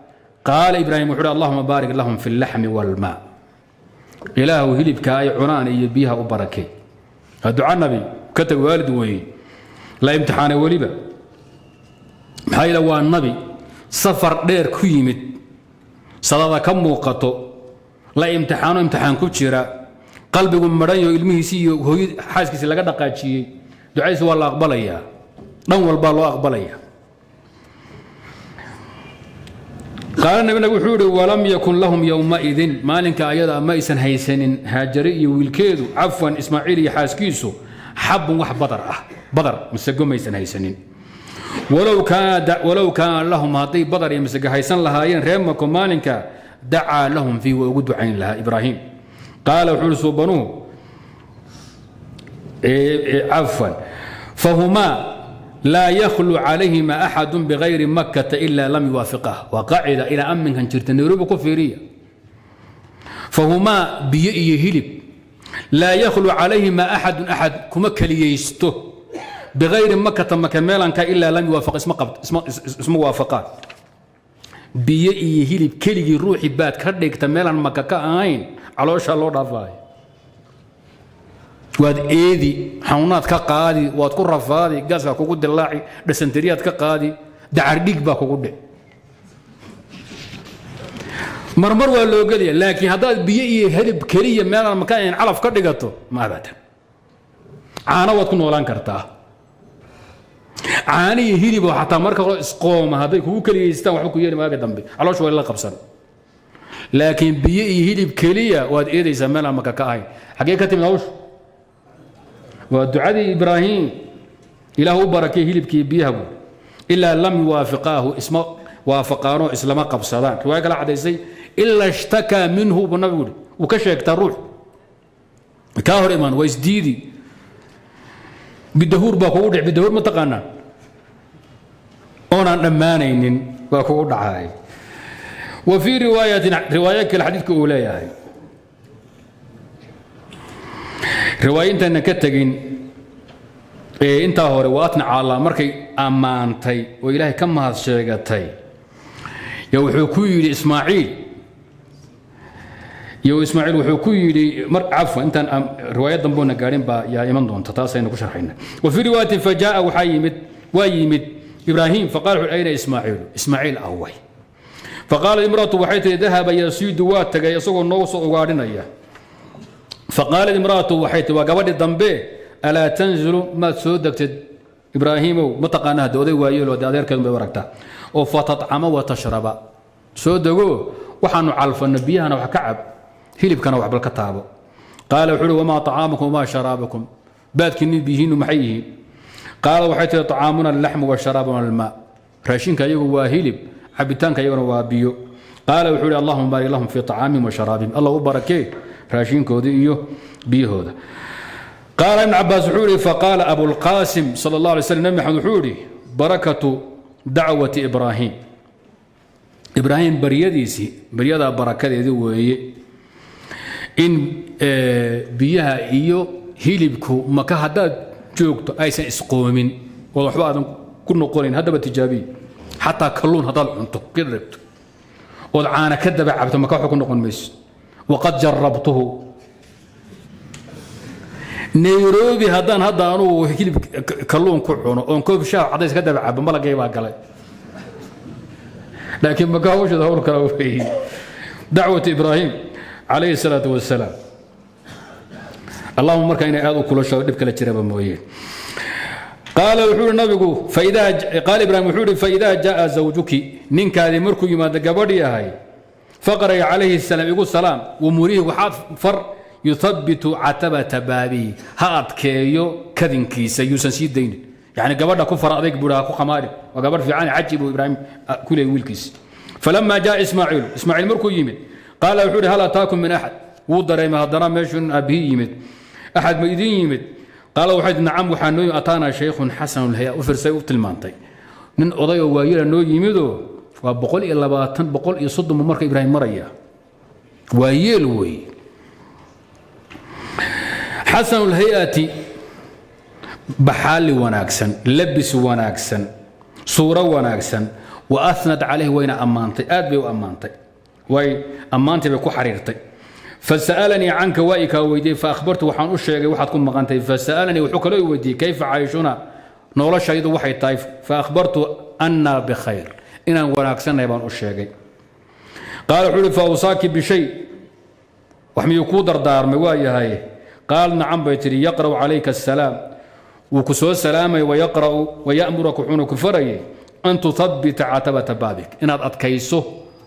qaala ibraahim wuxuu ihi allahuma baarik lahum fi اllaxmi wاlmaa ilaahu hilibka ay cunaan iyo biyaha u barakay waa duca nabi ka tag waalid weeye la imtixaanay weliba maxaa yeele waa nabi safar dheer ku yimid sadada ka muuqato la imtixaano imtixaan ku jira qalbigu madhanyo ilmihiisii iyo hooy xaaskiisii laga dhaqaajiyey ducadiisi waa la aqbalayaa dhan walbaa loo aqbalaya qaala nabina wuxuu ihi walam yakun lahum yowmaidin maalinka ayada ma aysan haysanin haajare iyo wiilkeedu cafwan ismaaciil iyo xaaskiisu xabun wax badar ah masego maysan haysanin. Walow kaana lahum hadday badar iyo masego haysan lahaayeen reer maalinka dacaa lahum fiih waa ugu ducayn lahaa ibraahim. Qaala wuxuu ihi suubanuhu cafwan. Fahumaa laa yakhlu calayhima axadu bikayri makkata ila lam yuwaafiqah waa qaacida ilaa amminkan jirta nairobi ku fiiriya. Fahumaa biyo iyo hilib. Laa yakhlu calayhima axadun axad kuma keliyaysto bikayri makkata maka meelanka ilaa lam yuwaafiq isma waafaqaan biyo iyo hilib keligii ruuxii baad ka dhigta meelaan maka ka ahayn calooshaa loo dhaafaayo waad eedi xanuunaad ka qaadi waad ku rafaadi gaaska kugu dilaaci dhasanteriyaad ka qaadi dacardhig baa kugu dhic marmar waa loo gelaya laakiin haddaad biyo iyo helib keliya meelaan maka ahayn calaf ka dhigato ma abadan. Waad ku noolaan kartaa. Caani iyo hilib oo xataa marka hore isqooma hadday kugu keliyaystaan waxba ku yeeli maaga dambe. Caloosha waa la qabsan. Laakiin biyo iyo hilib keliya waad eedaysaa meelaan maka ka ahayn xaggee ka timid hawsha waa ducadii ibraahim ilaah u barakay hilibkii biyaha buuri ilaa lam yuwaafiqaahu isma waafaqaanoo islama qabsadaan. Riwaaya kale cadaysay ilaa ishtakaa minhu buu nabigu yidhi. Wuu ka sheegtaa ruux. Kaa hor imaan waa isdiidi bidahuur baa kugu dhic bidahuur ma taqaanaa oonaan dhammaanaynin baa kugu dhacay. Wa fii riwaayatin riwaayo kale xadiidka uu leeyahay riwaayintayna ka tegin intaa hore waa atna caalla markay ammaantay oo ilaahay ka mahad sheegatay. Yo wuxuu ku yidhi ismaaciil iyo ismaaciil wuxuu ku yidhi cafwan intaan riwaayad damboona gaadhin baa yaa iman doonta taasaynu ku sharxayna wa fii riwaayatin fajaa waxaa yimid waa yimid ibraahim faqala wuxuu ayna ismaaciilu ismaaciil away. Faqaalat imraatu waxay tihi dahaba yasiidu waa tagay isagoo noo soo ugaadhinaya faqaalad imraatu waxay tii waa gabadhi dambe alaa tanzilu maad soo degtid ibraahiimow mataqaana hadda oday waayeelo de adeerkeedun bay aragtaa oo fatatcama wa soo dego waxaanu calfanno biyahana wax ka cab hilibkana waxbal ka taabo qaala wuxuu uhi wamaa acaamukum wamaa sharaabukum baadkiinni biyihiinnu maxay yihiin qaala waxay tii acaamuna alaxmu wa almaa raashinka iyagu waa hilib cabitaanka iyaguna waa biyo qaala wuxuu ihi allahuma baarik lahum fii acaamihim wa allah u barakee raashinkoodii iyo biyahooda. Qaala ibn cabaas wuxuu ihi faqaala abulqaasim sal اllah alay slm nabi maxamed wuxuu ihi barakatu dacwati ibraahim. Ibraahim baryadiisii baryadaa barakadeedii weeye in biyaha iyo hilibku maka haddaad joogto aysan isqoomin oo waxba aadan ku noqonayn haddaba tijaabiyi xataa kalluun haddaad cunto ka ood caana ka daba cabto maka waxba ku noqon mayso waqad jarabtuhu nairobi haddaan hadda anugu hilib kalluun ku cuno oon koob shaah cadays ka daba cabo malagay baa galay laakiin maka hawsheeda hawl kala weeye dacwatu ibraahim calayhi salaatu wasalaam allahuma marka inay aad u kulasho dhib kala jiraba mooye qaala wuxuu ihi nabigu qaala ibraahim wuxuu ihi faidaa jaa zawjuki ninkaadii markuu yimaado gabadhii ahay faqray calayhi salaam igu salaam. Wamurihi waxaad far yuhabitu catabata baabihi ha adkeeyo kadinkiisa yuusan sii daynin. Yani gabadha ku fara adayg buuha ku khamaari waa gabadh fiican caji ibraahim ku leeyay wiilkiisa falama jaa ismaaciilu ismaaciil markuu yimid qaala wuxuu ihi hal ataakum min axad wuu dareemay haddana meeshuu in aabbihi yimid. Axad ma idin yimid? Qaala waxay nacam waxaa noo ataana shaykhun xasanu lhaya u firsay u tilmaantay. Nin oday oo waayela noo yimidoo waa boqol iyo labaatan boqol iyo soddon buu marka ibraahim maraya. Waa yeel weeye xasanu lhay-ati baxaali wanaagsan labis wanaagsan suuro wanaagsan wa anad calayh wayna ammaantay aad bay u ammaantay. Way ammaantii bay ku xariirtay fasa'alanii canka waa i weydiiyey faahbartu waxaan u sheegay waxaad ku maqantay fasa'alanii wuxuu kaloo i weydiiyey kayfa cayshuna noloshaydu waxay tahay faahbartu annaa bikhayr inaan wanaagsannahay baan u sheegay. Qaala wuxuu uhi fa awsaaki bishay wax miyuu kuu dardaarmay? Waa yahay. Qaal nacam bay tidhi yaqra'u calayka asalaam wuu ku soo salaamay wayaqra'u waya'muraka wuxuuna ku farayay an tuhabbita catabata baabik. Inaad adkayso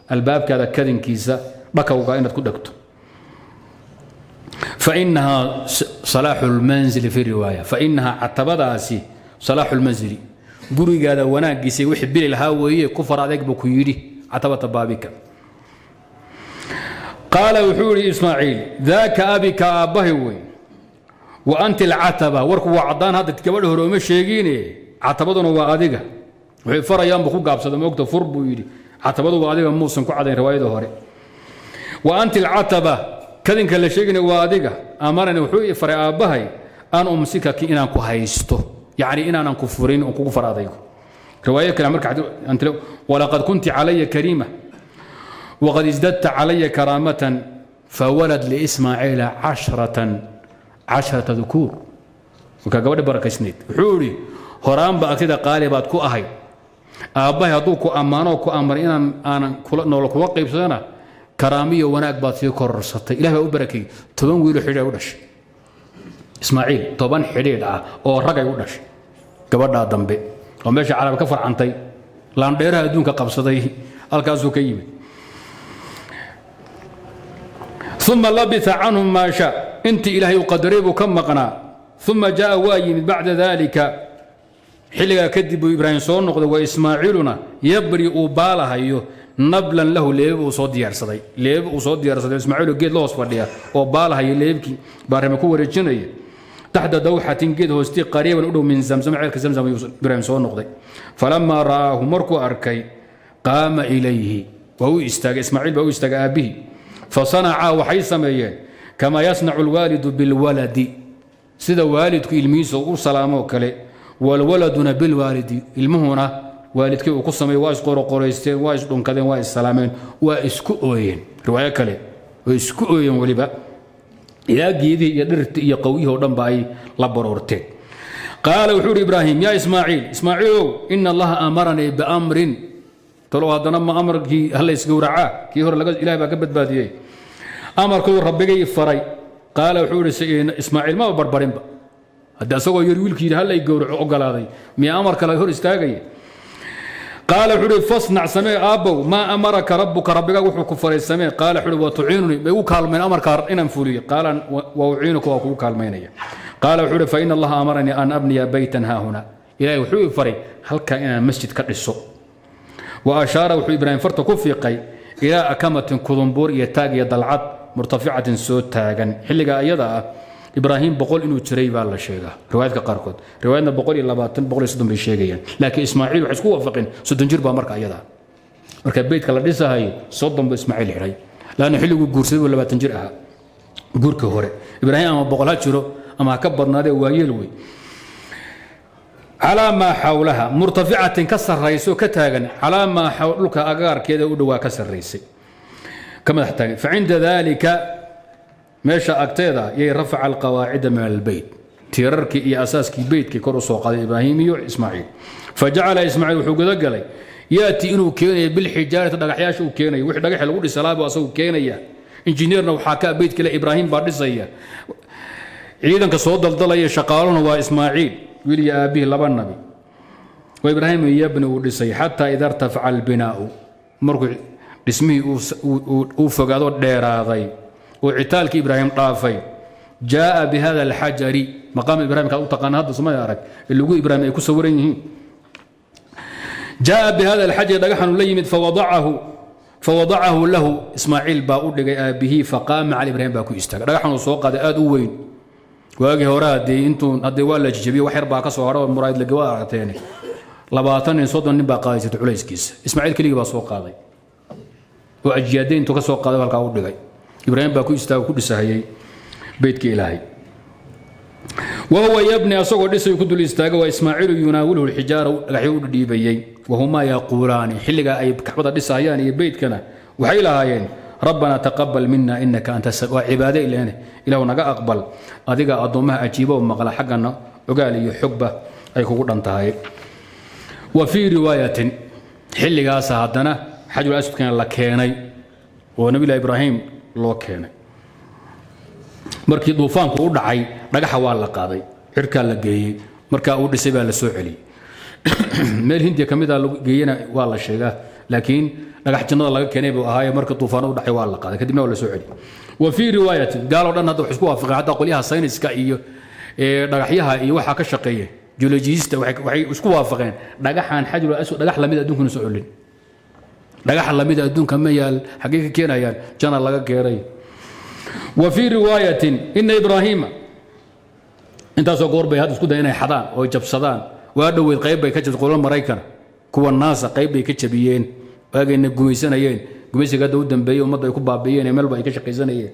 albaabkaada kadinkiisa dhakawga inaad ku dhegto. Fainahaa salaaxu lmanzili fi riwaaya. Fainahaa catabadaasi salaaxu lmanzili gurigaada wanaaggiisa wixii bili lahaa weeye ku far adeeg buu ku yidhi catabata baabika qaala wuxuu yidhi ismaaciil daaka abika aabbahay wey wa anti alcataba. Warku waa caddaan hadda gabadha hore sheegiine catabaduna waa adiga. Waxay farayaanbu ku gaabsada moogta fur buu yidhi catabadu waa adiga muusan ku cadayn riwaayada hore. Wa anti alcataba kadinka la sheegina waa adiga amarani wuxuu faray aabbahay an umsikaki inaan ku haysto yacni inaanan ku furin kugu far adaygo riwaayo kale marka walaqad kunti calaya kariima. Waqad isdadta calaya karaamatan fawalad liismaaciila cashratan casharata dukuur markaa gabadhi barakaysnayd wuxuu idhi horaanba agtida qaali baad ku ahayd aabbahay hadduu ku ammaanoo ku amray inaan aanan noola kuga qaybsadana karaamiyo wanaag baad sii kororsatay ilah baa u barakeeyey toban wiilo xidhiidh u dhashay ismaaciil toban xidhiidh ah oo ragay u dhashay. Gabadhaa dambe oo meesha carab ka farcantay laandheeraha adduunka qabsaday halkaasuu ka yimid. Uma labisa canhum maa intii ilaahay uu qadaray buu ka maqnaa. Uma jaa waa yimid bacda dalika xilligaa kadib buu ibraahim soo noqday waa ismaaciiluna yabri uu baalahayo nablan lahu leebab uu soo diyaarsaday. Leebab uu soo diyaarsaday. Ismaaciil geed la hoos fadhiya oo baalahaya leebabkii baarime ku wareejinaya taxta dawxatin geed hoostii qariiban u dhow min zamzam ceelka zamzam ayuu ibraahim soo noqday falamaa ra'aahu markuu arkay qaama ilayhi waa u istaagay ismaaciil baa u istaagay aabbihii fasanacaa waxay sameeyeen kamaa yasnacu alwaalidu bilwaladi sida waalidku ilmihiisa u salaamoo kale walwaladuna bilwaalidi ilmuhuna waalidkii uu ku sameey waa isqoroqoraysteen waa isdhunkadeen waa issalaameen waa isku ooyeen ilaa geedihii iyo dhirtii iyo qawiyihii oo dhan ba ay la baroorteen. Qaala wuxuu uhi ibraahim yaa ismaaciil ismaaciilow ina allaha amaranii biamrin. Talow haddana ma amarkii halaysgowracaa kii hore ilahay baa ka badbaadiyey. Amarkuu rabbigay faray. Qaala wuxuu ihi ismaaciil maba barbarinba. Haddii asagoo yar wiilkii hallay gowraco ogolaaday miya amar kale hor istaagaya qaala wuxuu uhi fasnac samee aabbow maa amaraka rabbuka? Rabbigaa wuxuu ku faray samee qaala wuxuu uhi wa tuciinunii may u kaalmayn amarkaa inaan fuliyo. Qaala wa waa kugu kaalmaynaya qaala wuxuu fa ina allaha amaranii an abniya baytan haahuna ilahay wuxuu i faray halkaa inaan masjid ka dhiso. Wa ashaara wuxuu ibraahim farta ku fiiqay ilaa akamatin kudumbuur iyo taag iyo dalcad murtaficatin soo taagan. Xilligaa iyada ah ibraahim boqol inuu jiray baa la sheegaa riwaayadka qaarkood. Riwaayadna boqol iyo labaatan boqol iyo soddon bay sheegayaan. Laakiin ismaaciil waxay isku waafaqeen soddon jir baa marka iyada marka beytka la dhisahayo soddon buu ismaaciil xidhay laanna xilliguu guursaday buu labaatan jir ahaa. Guurka hore ibraahim ama boqol ha jiro ama ha ka badnaadee waayeel wey calaa maa xawlaha murtaficatin ka sarrayso ka taagan. Calaa maa dhulka agaarkeeda u dhowaa ka sarraysay. Ka madax taagan. Facinda dalika meesha agteeda yay rafaca alqawaacida min albeyt tiirarkii iyo asaaskii beytkii kor u soo qaaday ibraahim iyo ismaaciil. Fajacala ismaaciil wuxuu gudagalay yaati inuu keenayo bilxijaarati dhagaxyaasha uu keenayo wixii dhagaxi lagu dhisalaabu asagu keenaya. Injineerna waxaa ka beyt kale ibraahim baa dhisaya. Ciidanka soo daldalaya shaqaaluna waa ismaaciil wiil iyo aabbihii laba nabi. Wa ibraahim yabni uu dhisay xataa ida irtafaca albinaau markuu dhismihii uu fogaado dheeraaday oo citaalkii ibraahim dhaafay. Jaaa bihada alxajari maqaam ibrahim kaad u taqaana hadda sumay arag. Ilugu ibraahim ay ku sawiran yihiin. Jaaa bihada alxajari dhagaxanu la yimid fawadacahu fawadacahu lahu. Ismaaciil baa u dhigay aabbihii faqaama cali ibraahim baa ku istaagay dhagaxanuu soo qaaday aada u weyn. Waagii hore haddee intuu haddee waa la jijabiye wax yar baa ka soo hadho muraayid lagi waa ibraahim baa ku istaago ku dhisahayey beytka ilaahay. Wahuwa yabni asagoo dhisay ku dul istaaga waa ismaaciilu yunaawiluhu lxijaara dhagaxyo u dhiibayey wahumaa yaquulaani xilligaa ay kacbada dhisahayaan iyo beytkana waxay lahaayeen rabbanaa taqabal mina inaka anta waa cibaade ileene ilahu naga aqbal. Adiga addoommaha ajiibo maqla xaggana ogaal iyo xogba ay kugu dhan tahay. Wa fii riwaayatin xilligaasa haddana xajul aswadkana la keenay oo nabilah ibraahim loo keenay. Markii duufaanku u dhacay dhagaxa waa la qaaday cirkaa la geeyey markaa uu dhisay baa la soo celiyey. Meel hindiya ka mida geeyena waa la sheegaa laakiin dhagax jannada laga keenay buu ahaaye marka duufaan u dhacay waa la qaaday kadibna waa la soo celiyey. Wa fii riwaayatin gaaloo dhan hadda wax isku waafaqeen hataa qolyaha sayniska iyo dhagaxyaha iyo waxaa ka shaqeeya geologista waxay isku waafaqeen dhagaxan xajul aswad dhagax la mid adduunkana soo celin dhagaxa lamida adduunka ma yaal xaggee ka keenayaan jana laga keenay. Wa fii riwaayatin ina ibraahiima intaasoo goor bay hadda isku dayan inay xadaan oo jabsadaan. Waa dhoweyd qayb bay ka jabtay qolal maraykana kuwa naasa qayb bay ka jabiyeen. Waagayna gumaysanayeen. Gumaysiga hadda u dambeeyey ummadda ay ku baabiiyeen ee meelba ay ka shaqaysanayeen.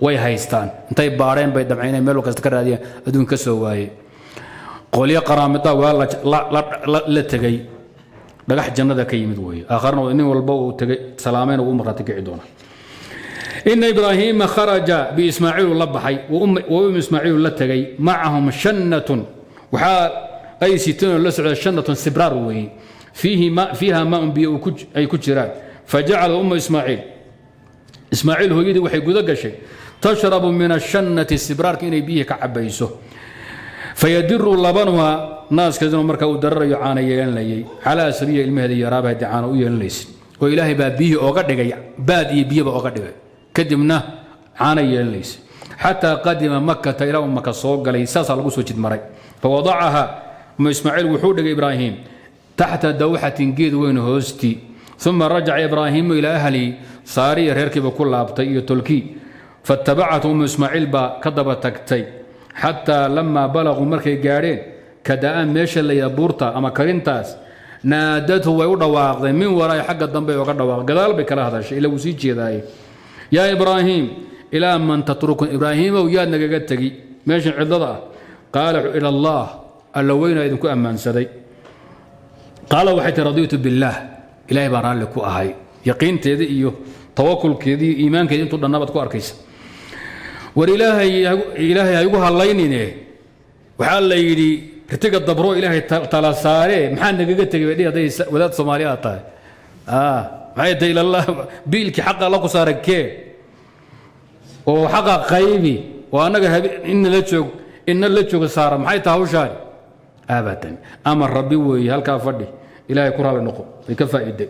Way haystaan. Intay baadheen bay damceen meel kasta ka raadiyaan adduun ka soo waaye. Qolyo qaraamida waa la tegey dhagax jannada ka yimid weeye. Aakharna nin walba uu tegay salaameyn uu markhaati kici doona ina ibraahiima kharaja biismaaciilu la baxay wa um ismaaciilu la tegay macahum shannatun. Waxaa ay siteen oo la socda shannatun sibraar weeye. Fiiha maaun biyo ay ku jiraan. Fajacala umma ismaaciil. Ismaaciil hooyadii waxay guda gashay tashrabu min ashannati sibraarka inay biyihii ka cabayso fayadiru labanuha naaskeeduna markaa uu dararayo caana yeelanayay. Calaa sabiya ilmaheeda yaraaba haddii caana u yeelanaysa oo ilaahay baa biyihii ooga dhigay baad iyo biyaba ooga dhigay. Kadibna caana yeelanaysa xataa qadima makata ilaa maka soo galay saasaa lagu soo jidmaray. Fawadacaha uma ismaaciil wuxuu dhigay ibraahim taxta dawxatin geed weyn hoostii uma rajaca ibraahiimu ilaa ahlihi saariya reerkiiba ku laabtay iyo tolkii fatabacatu umu ismaaciil baa ka daba tagtay. Xataa lamaa balaquu markay gaadheen kada'aan meesha la yidhaha buurta ama karintaas naadadhu way u dhawaaqdeen min waraai xagga dambe oga dhawaaq gadaal bay kala hadashay. Ila wuu sii jeedaaye yaa ibraahiim ilaa man tatrukun ibraahiimow yaad nagaga tegi. Meeshan cidlada ah. Qaala ila allah alla weynaa idinku ammaansaday. Qaala waxay tii radiitu billaah ilaahay baan raalli ku ahay. Yaqiinteedii iyo tawakulkeedii iyo iimaankeedii intuu dhannabaad ku arkaysa. War ilaahay ha igu hadlaynine waxaa la yidhi katiga dabro ilaahay tala saare maxaa nagaga tegay hadday wadaad soomaaliya tahay? Ah, maxay tahay ilallah biilkii xaqa la ku saara kee? Oo xaqa qaybi oo annaga inna la joog inna la jooga saara maxay tahay hawshaani? Abadan amar rabbi weeye halkaa fadhi ilaahay ku raali noqo way ka faa'iiday.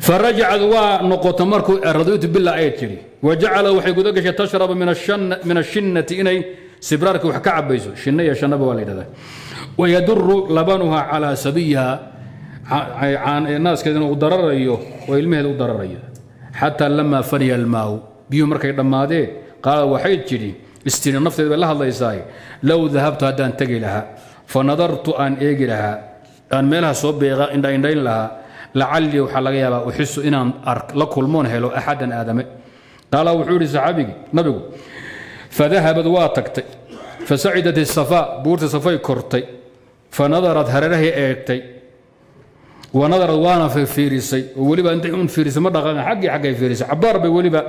Farajacad waa noqota markuu radiitu billah ay tiri wajacala waxay guda gashay tashraba min ashinnati inay sibraarka wax ka cabayso shinna iyo shannaba waa la yidhahdaa. Wayaduru labanuha calaa sabiyiha naaskeedina uu dararayo oo ilmaheeda u dararayo. Xataa lamaa faniya almaaw biyuhu markay dhammaadeen qaalad waxay tidhi istiri nafteeda bay la hadlaysaay low dahabtu haddaan tegi lahaa fa aan eegi lahaa aan meelaha soo beeqa indhaindhayn lahaa lacallii waxaa laga yaabaa uxisu inaan la kulmoon helo axadan aadame. Qaala wuxuu yidhi saxaabigii nabigu fadahabad waa tagtay fasacidat isafaa buurta safay kortay fa nadarad hareerahay eegtay wa nadarad waana fiirisay oo weliba intay un fiirisay ma dhaqan xaggii xaggay fiirisay cabaar bay weliba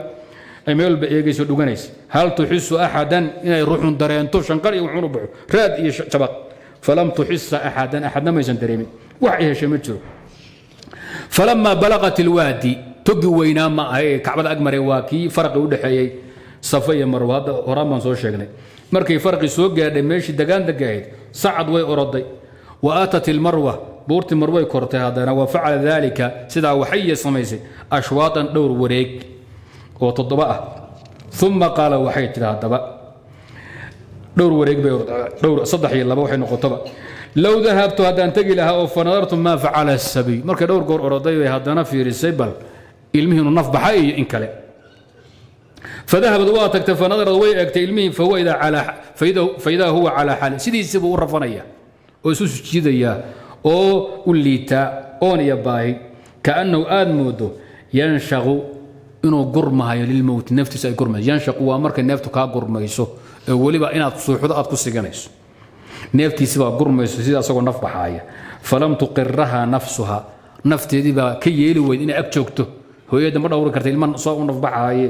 ay meel walba eegayso dhuganaysa hal tuxisu axadan inay ruuxun dareento shanqal iyo wuxuun u baxo raad iyo jabad falam tuxisa axadan axadna maysan dareemin wax ay heshay ma jiro falamaa balaqat ilwaadi togi safa iyo marwaada horaan baan soo sheegnay. Markay farqi soo gaadhay meeshii degaan ahayd sacad way oroday wa aatat ilmarwa buurtii marway kortay haddana wa facala daalika sidaa waxay samaysay ashwaatan dhowr wareeg oo toddoba ah. Uma qaala waxay tidhi haddaba dhowr wareeg bay dhowr saddex iyo laba waxay noqotoba. Low dahabtu haddaan tegi lahaa oo fa maa facala sabiy. Markay dhowr goor oroday bay haddana fiirisay bal ilmihiinu naf baxa iyo in kale fadahabad waa tagtay fanadarad way eegtay ilmihii faidaa huwa calaa xaali sidiisiibuu u rafanaya oo isu sujiidayaa oo u liitaa oon iyo baahi kaannahu aad moodo yanshaqu inuu gurmahayo lilmowti naftiisa ay gurmayso yanshaqu waa markay neeftu kaa gurmayso ee weliba inaad suuxdo aad ku siganayso neeftiisi baa gurmayso sida asagoo naf baxaaya falam tuqiraha nafsuha nafteedii baa ka yeeli weyd inay ag joogto hooyada ma dhowri karta ilman soo u nafbaxaaye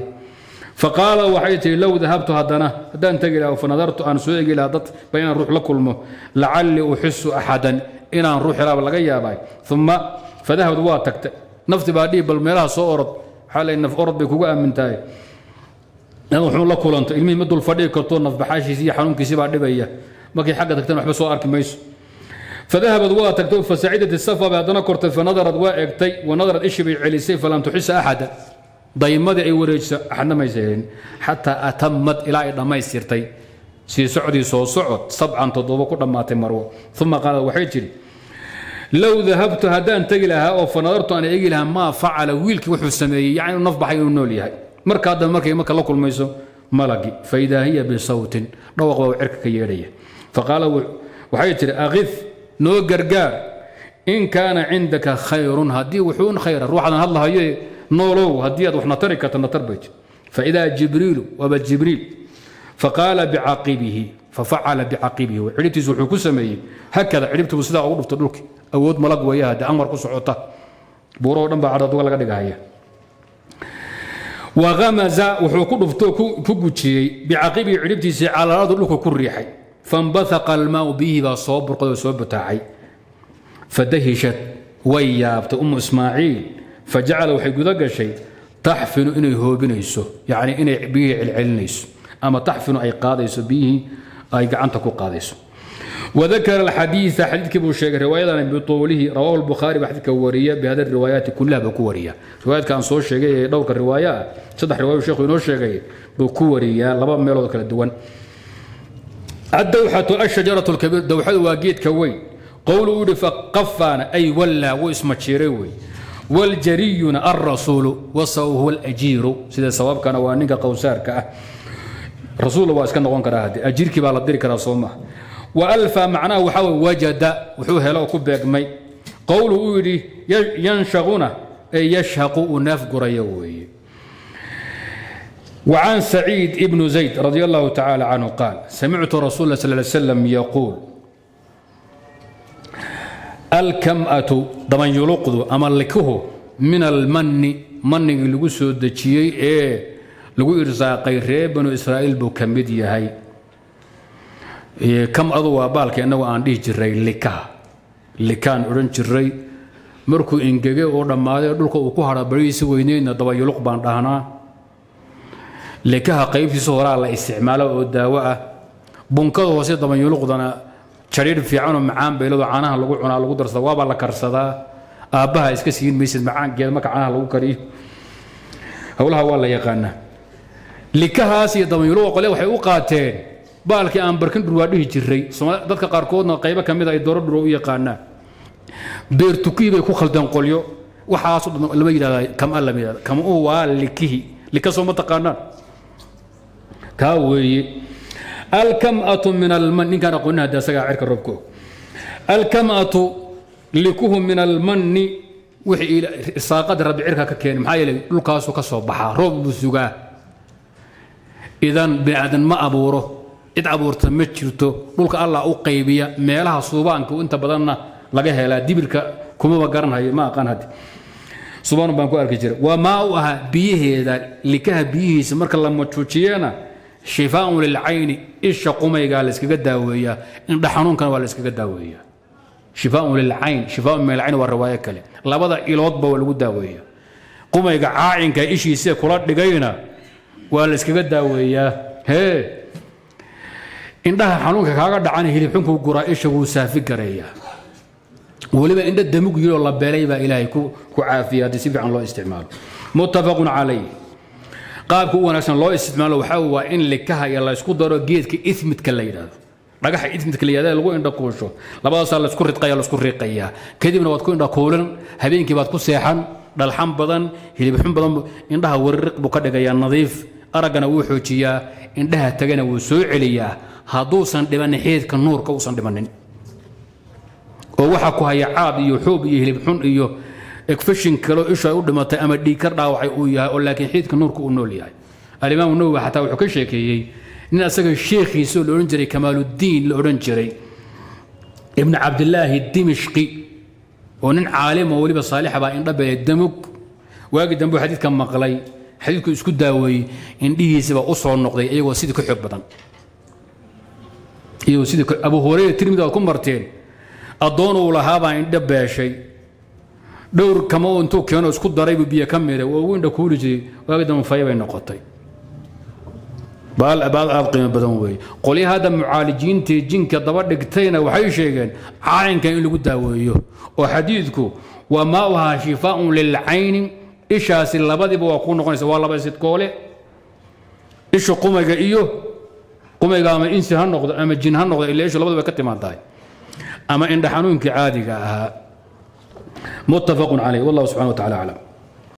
faqaala waxay tihi low dahabtu haddana haddaan tegi laha fanadartu aan soo egi laha dad ba inaan ruux la kulmo lacallii uxisu axadan inaan ruux helaaba laga yaabay. Uma fadahabad waa tagta nafti baa dhihi bal meelaha soo orod waxaa lay naf orod bay kugu aamintahay wuxuu la kulanto ilmihii ma dul fadhigi karto nafbaxaashiisi iyo xanuunkiisii baa dhibaya. Markay xagga tagteen waxba soo arki mayso. Fadahabad waa tagtay fasacidat isafa bay haddana kortay fanadarad waa egtay wanadarad ishi bay daymadii ay wareejiso axadna maysa xataa atamad ilaa ay dhammaystirtay. Sii socdii soo socod sabcan toddoba ku dhammaatay marwo uma qaalad waxay tidhi low dahabtu haddaan tegi lahaa oo fanadartu aan eegi lahaa maa facala wiilkii wuxuu sameeyey inuu naf baxay inuu nool yahay. Markaa dambe markay marka la kulmayso malagi faidaa hiya bisawtin dhawaq baa cirka ka yeedhaya. Faqaala waxay tihi akif noo gargaar. In kaana cindaka khayrun. Haddii wuxuun khayra ruuxadan hadlahaye noolow haddii aad wax natari karta natar bay tir faidaa jibriilu waaba jibriil faqaala bicaqibihi fafacala bicaqibihi cidhibtiisu wuxuu ku sameeyey hakada cidhibtiibu sidaa ugu dhufta dhulki. Awood malag weeye haddii amar ku socota buurahoo dhan baa cadaaduga laga dhigahaya wagamaza wuxuu ku dhuftoo ku gujiyey bicaqibihi cidhibtiisii calaaladu dhulka ku riixay. Fanbathaqa almaau bihi baa soo burqay oo soo butaacay fadahishat way yaabtay umu ismaaciil fajacala waxay guda gashay taxfinu inay hoobinayso yacni inay biyihii celcelinayso ama taxfinu ay qaadayso biyihii ay gacanta ku qaadayso وذكر الحديث حديث كبو الشيخ رواية بطوله رواه البخاري بحديث كورية بهذه الروايات كلها بكورية روايات كان صور الشيخ دوك الرواية صدح رواية الشيخ ينو الشيخ بكورية لبا ميلو ذكر الدوان addawxatu ashajaratu lkabiir dawxadu waa geedka weyn qowlu uu yihi faqafaana ay wallaa wuu ismajiiray wey wاljariyuna alrasuulu wasaw huwa alajiiru sida sababkana waa ninka qowsaarka ah rasuul waa iska noqon karaa hadde ajiirkii baa la diri karaa soo maha wa alfa macnaha waxaa wey wajada wuxuu helo oo ku beegmay qowlu uu yidhi yanshaquna ay yashhaqu uu neefgurayo weeye وعن سعيد بن زيد رضي الله تعالى عنه قال سمعت رسول الله صلى الله عليه وسلم يقول alkamatu dabanyuluqdu ama likuhu min almanni mannigii lagu soo dejiyey ee lagu irsaaqay ree banu israa'iil buu ka mid yahay. Kam adu waa baalka innagu aan dhihi jiray likaha likaan odhan jiray markuu ingege oo dhammaaday dhulka uu ku hadha barihiisi weyneydna dabayuluq baan dhahnaa. Likaha qaybtiisa horaa la isticmaalo oo daawo ah. Bunkada hoose dabayuluqdana jariir fiicanoo macaan beylado caanaha lagu cunaa lagu darsada waabaa la karsadaa. Aabbaha iska siin maysid macaankeeda marka caanaha lagu kariyo howlaha waa la yaqaanaa. Likahaas iyo dabanyuluqa qole waxay u qaateen baalkii aan barkin dhur waa dhihi jiray. Dadka qaarkoodna qaybo ka mid ay dooro dhuro u yaqaanaan beertukihii bay ku khaldeen qolyo. Waxaasoo dhan lama yidhahda kama lama yidhahda kama waa likihi. Lika soo ma taqaanaan? Kaa weeye alkamatu min alman ninkaan aqoonin hadda asagaa cirka robko alkamatu likuhu min almanni wixii saaqada rabbi cirka ka keenay maxaa yeelay dhulkaasuu ka soo baxaa roob buu sugaa idan bini aadan ma abuuro cid abuurta ma jirto dhulka allah u qaybiya meelaha suubaanka inta badanna laga helaa dibirka kumaba garanhayo ma aqaan haddi subaan baan ku arki jiray waa maa u ahaa biyaheeda likaha biyihiisa marka la majuujiyana shifaaun lilcayni isha qumaygaa la iskaga daaweeyaa indha xanuunkana waa la iskaga daaweeyaa shifaaun lilcayn shifaaun min waa riwaayo kale. Labada iloodba waa lagu daaweeya. Qumayga caacinka ishiisee kula dhigayna waa la iskaga daaweeyaa hee! Indhaha xanuunka kaaga dhacana hilibxunkuu guraa isha wuu saafi gareeyaa weliba indho damug la beelay baa ilaahay ku caafiya haddii si fiican loo isticmaalo. Muttafaqun calayh qaabka u wanaagsan loo isticmaalo waxaa waa in likaha iyo laysku daro geedka ismidka la yidhaahdo. Dhagaxa ismidka la yidhahdo lagu indha kuusho. Labadaasaa laysku ridqaya laysku riiqayaa kadibna waad ku indha kuulan habeenkii baad ku seexan dhalxan badan hilibxun badan indhaha waririq buu ka dhigayaa nadiif. Araggana wuu xoojiyaa indhaha tagana wuu soo celiyaa. Hadduusan dhibanin xeedka nuurka uusan dhimanin. Oo waxaa ku haya caad iyo xoob iyo hilibxun iyo egfashin kaleo ishu ay u dhimatay ama dhiigkar dhaawacay uu yahay oo laakiin xiidka nuurka uu nool yahay. Alimaamu nawowi xataa wuxuu ka sheekeeyey nin asaga sheekhiisa oo la odhan jiray kamaaluddiin la odhan jiray ibnu cabdilaahi dimishqi oo nin caalimo weliba saalixa baa indha belay damug. Waagii dambe xadiidka maqlay xadiidku isku daaweeyey indhihiisaba u soo noqday iyagoo sidii ka xoog badan. Iyagoo sidii abu hureyra tirmid aad ku marteen addoon uu lahaabaa indho beeshay dhowr kama intuu keeno isku daraybu biyo ka miray ugu indha kuuli jiray. Waagi dambe faya bay noqotay. Baal aad qiimo badan weeye. Qolyaha hadda mucaalijiintii jinka daba dhigtayna waxay sheegeen caayinka in lagu daaweeyo. Oo xadiidku waa maa u ahaa shifaaun lilcayni ishaasi labadiiba waa ku noqonaysa waa laba sidkoole isha qumayga iyo qumayga ama insi ha noqdo ama jin ha noqdo ila ishu labadu ka timaan tahay ama indha xanuunkii caadiga ahaa calayh wallahu subxana wa tacala aclam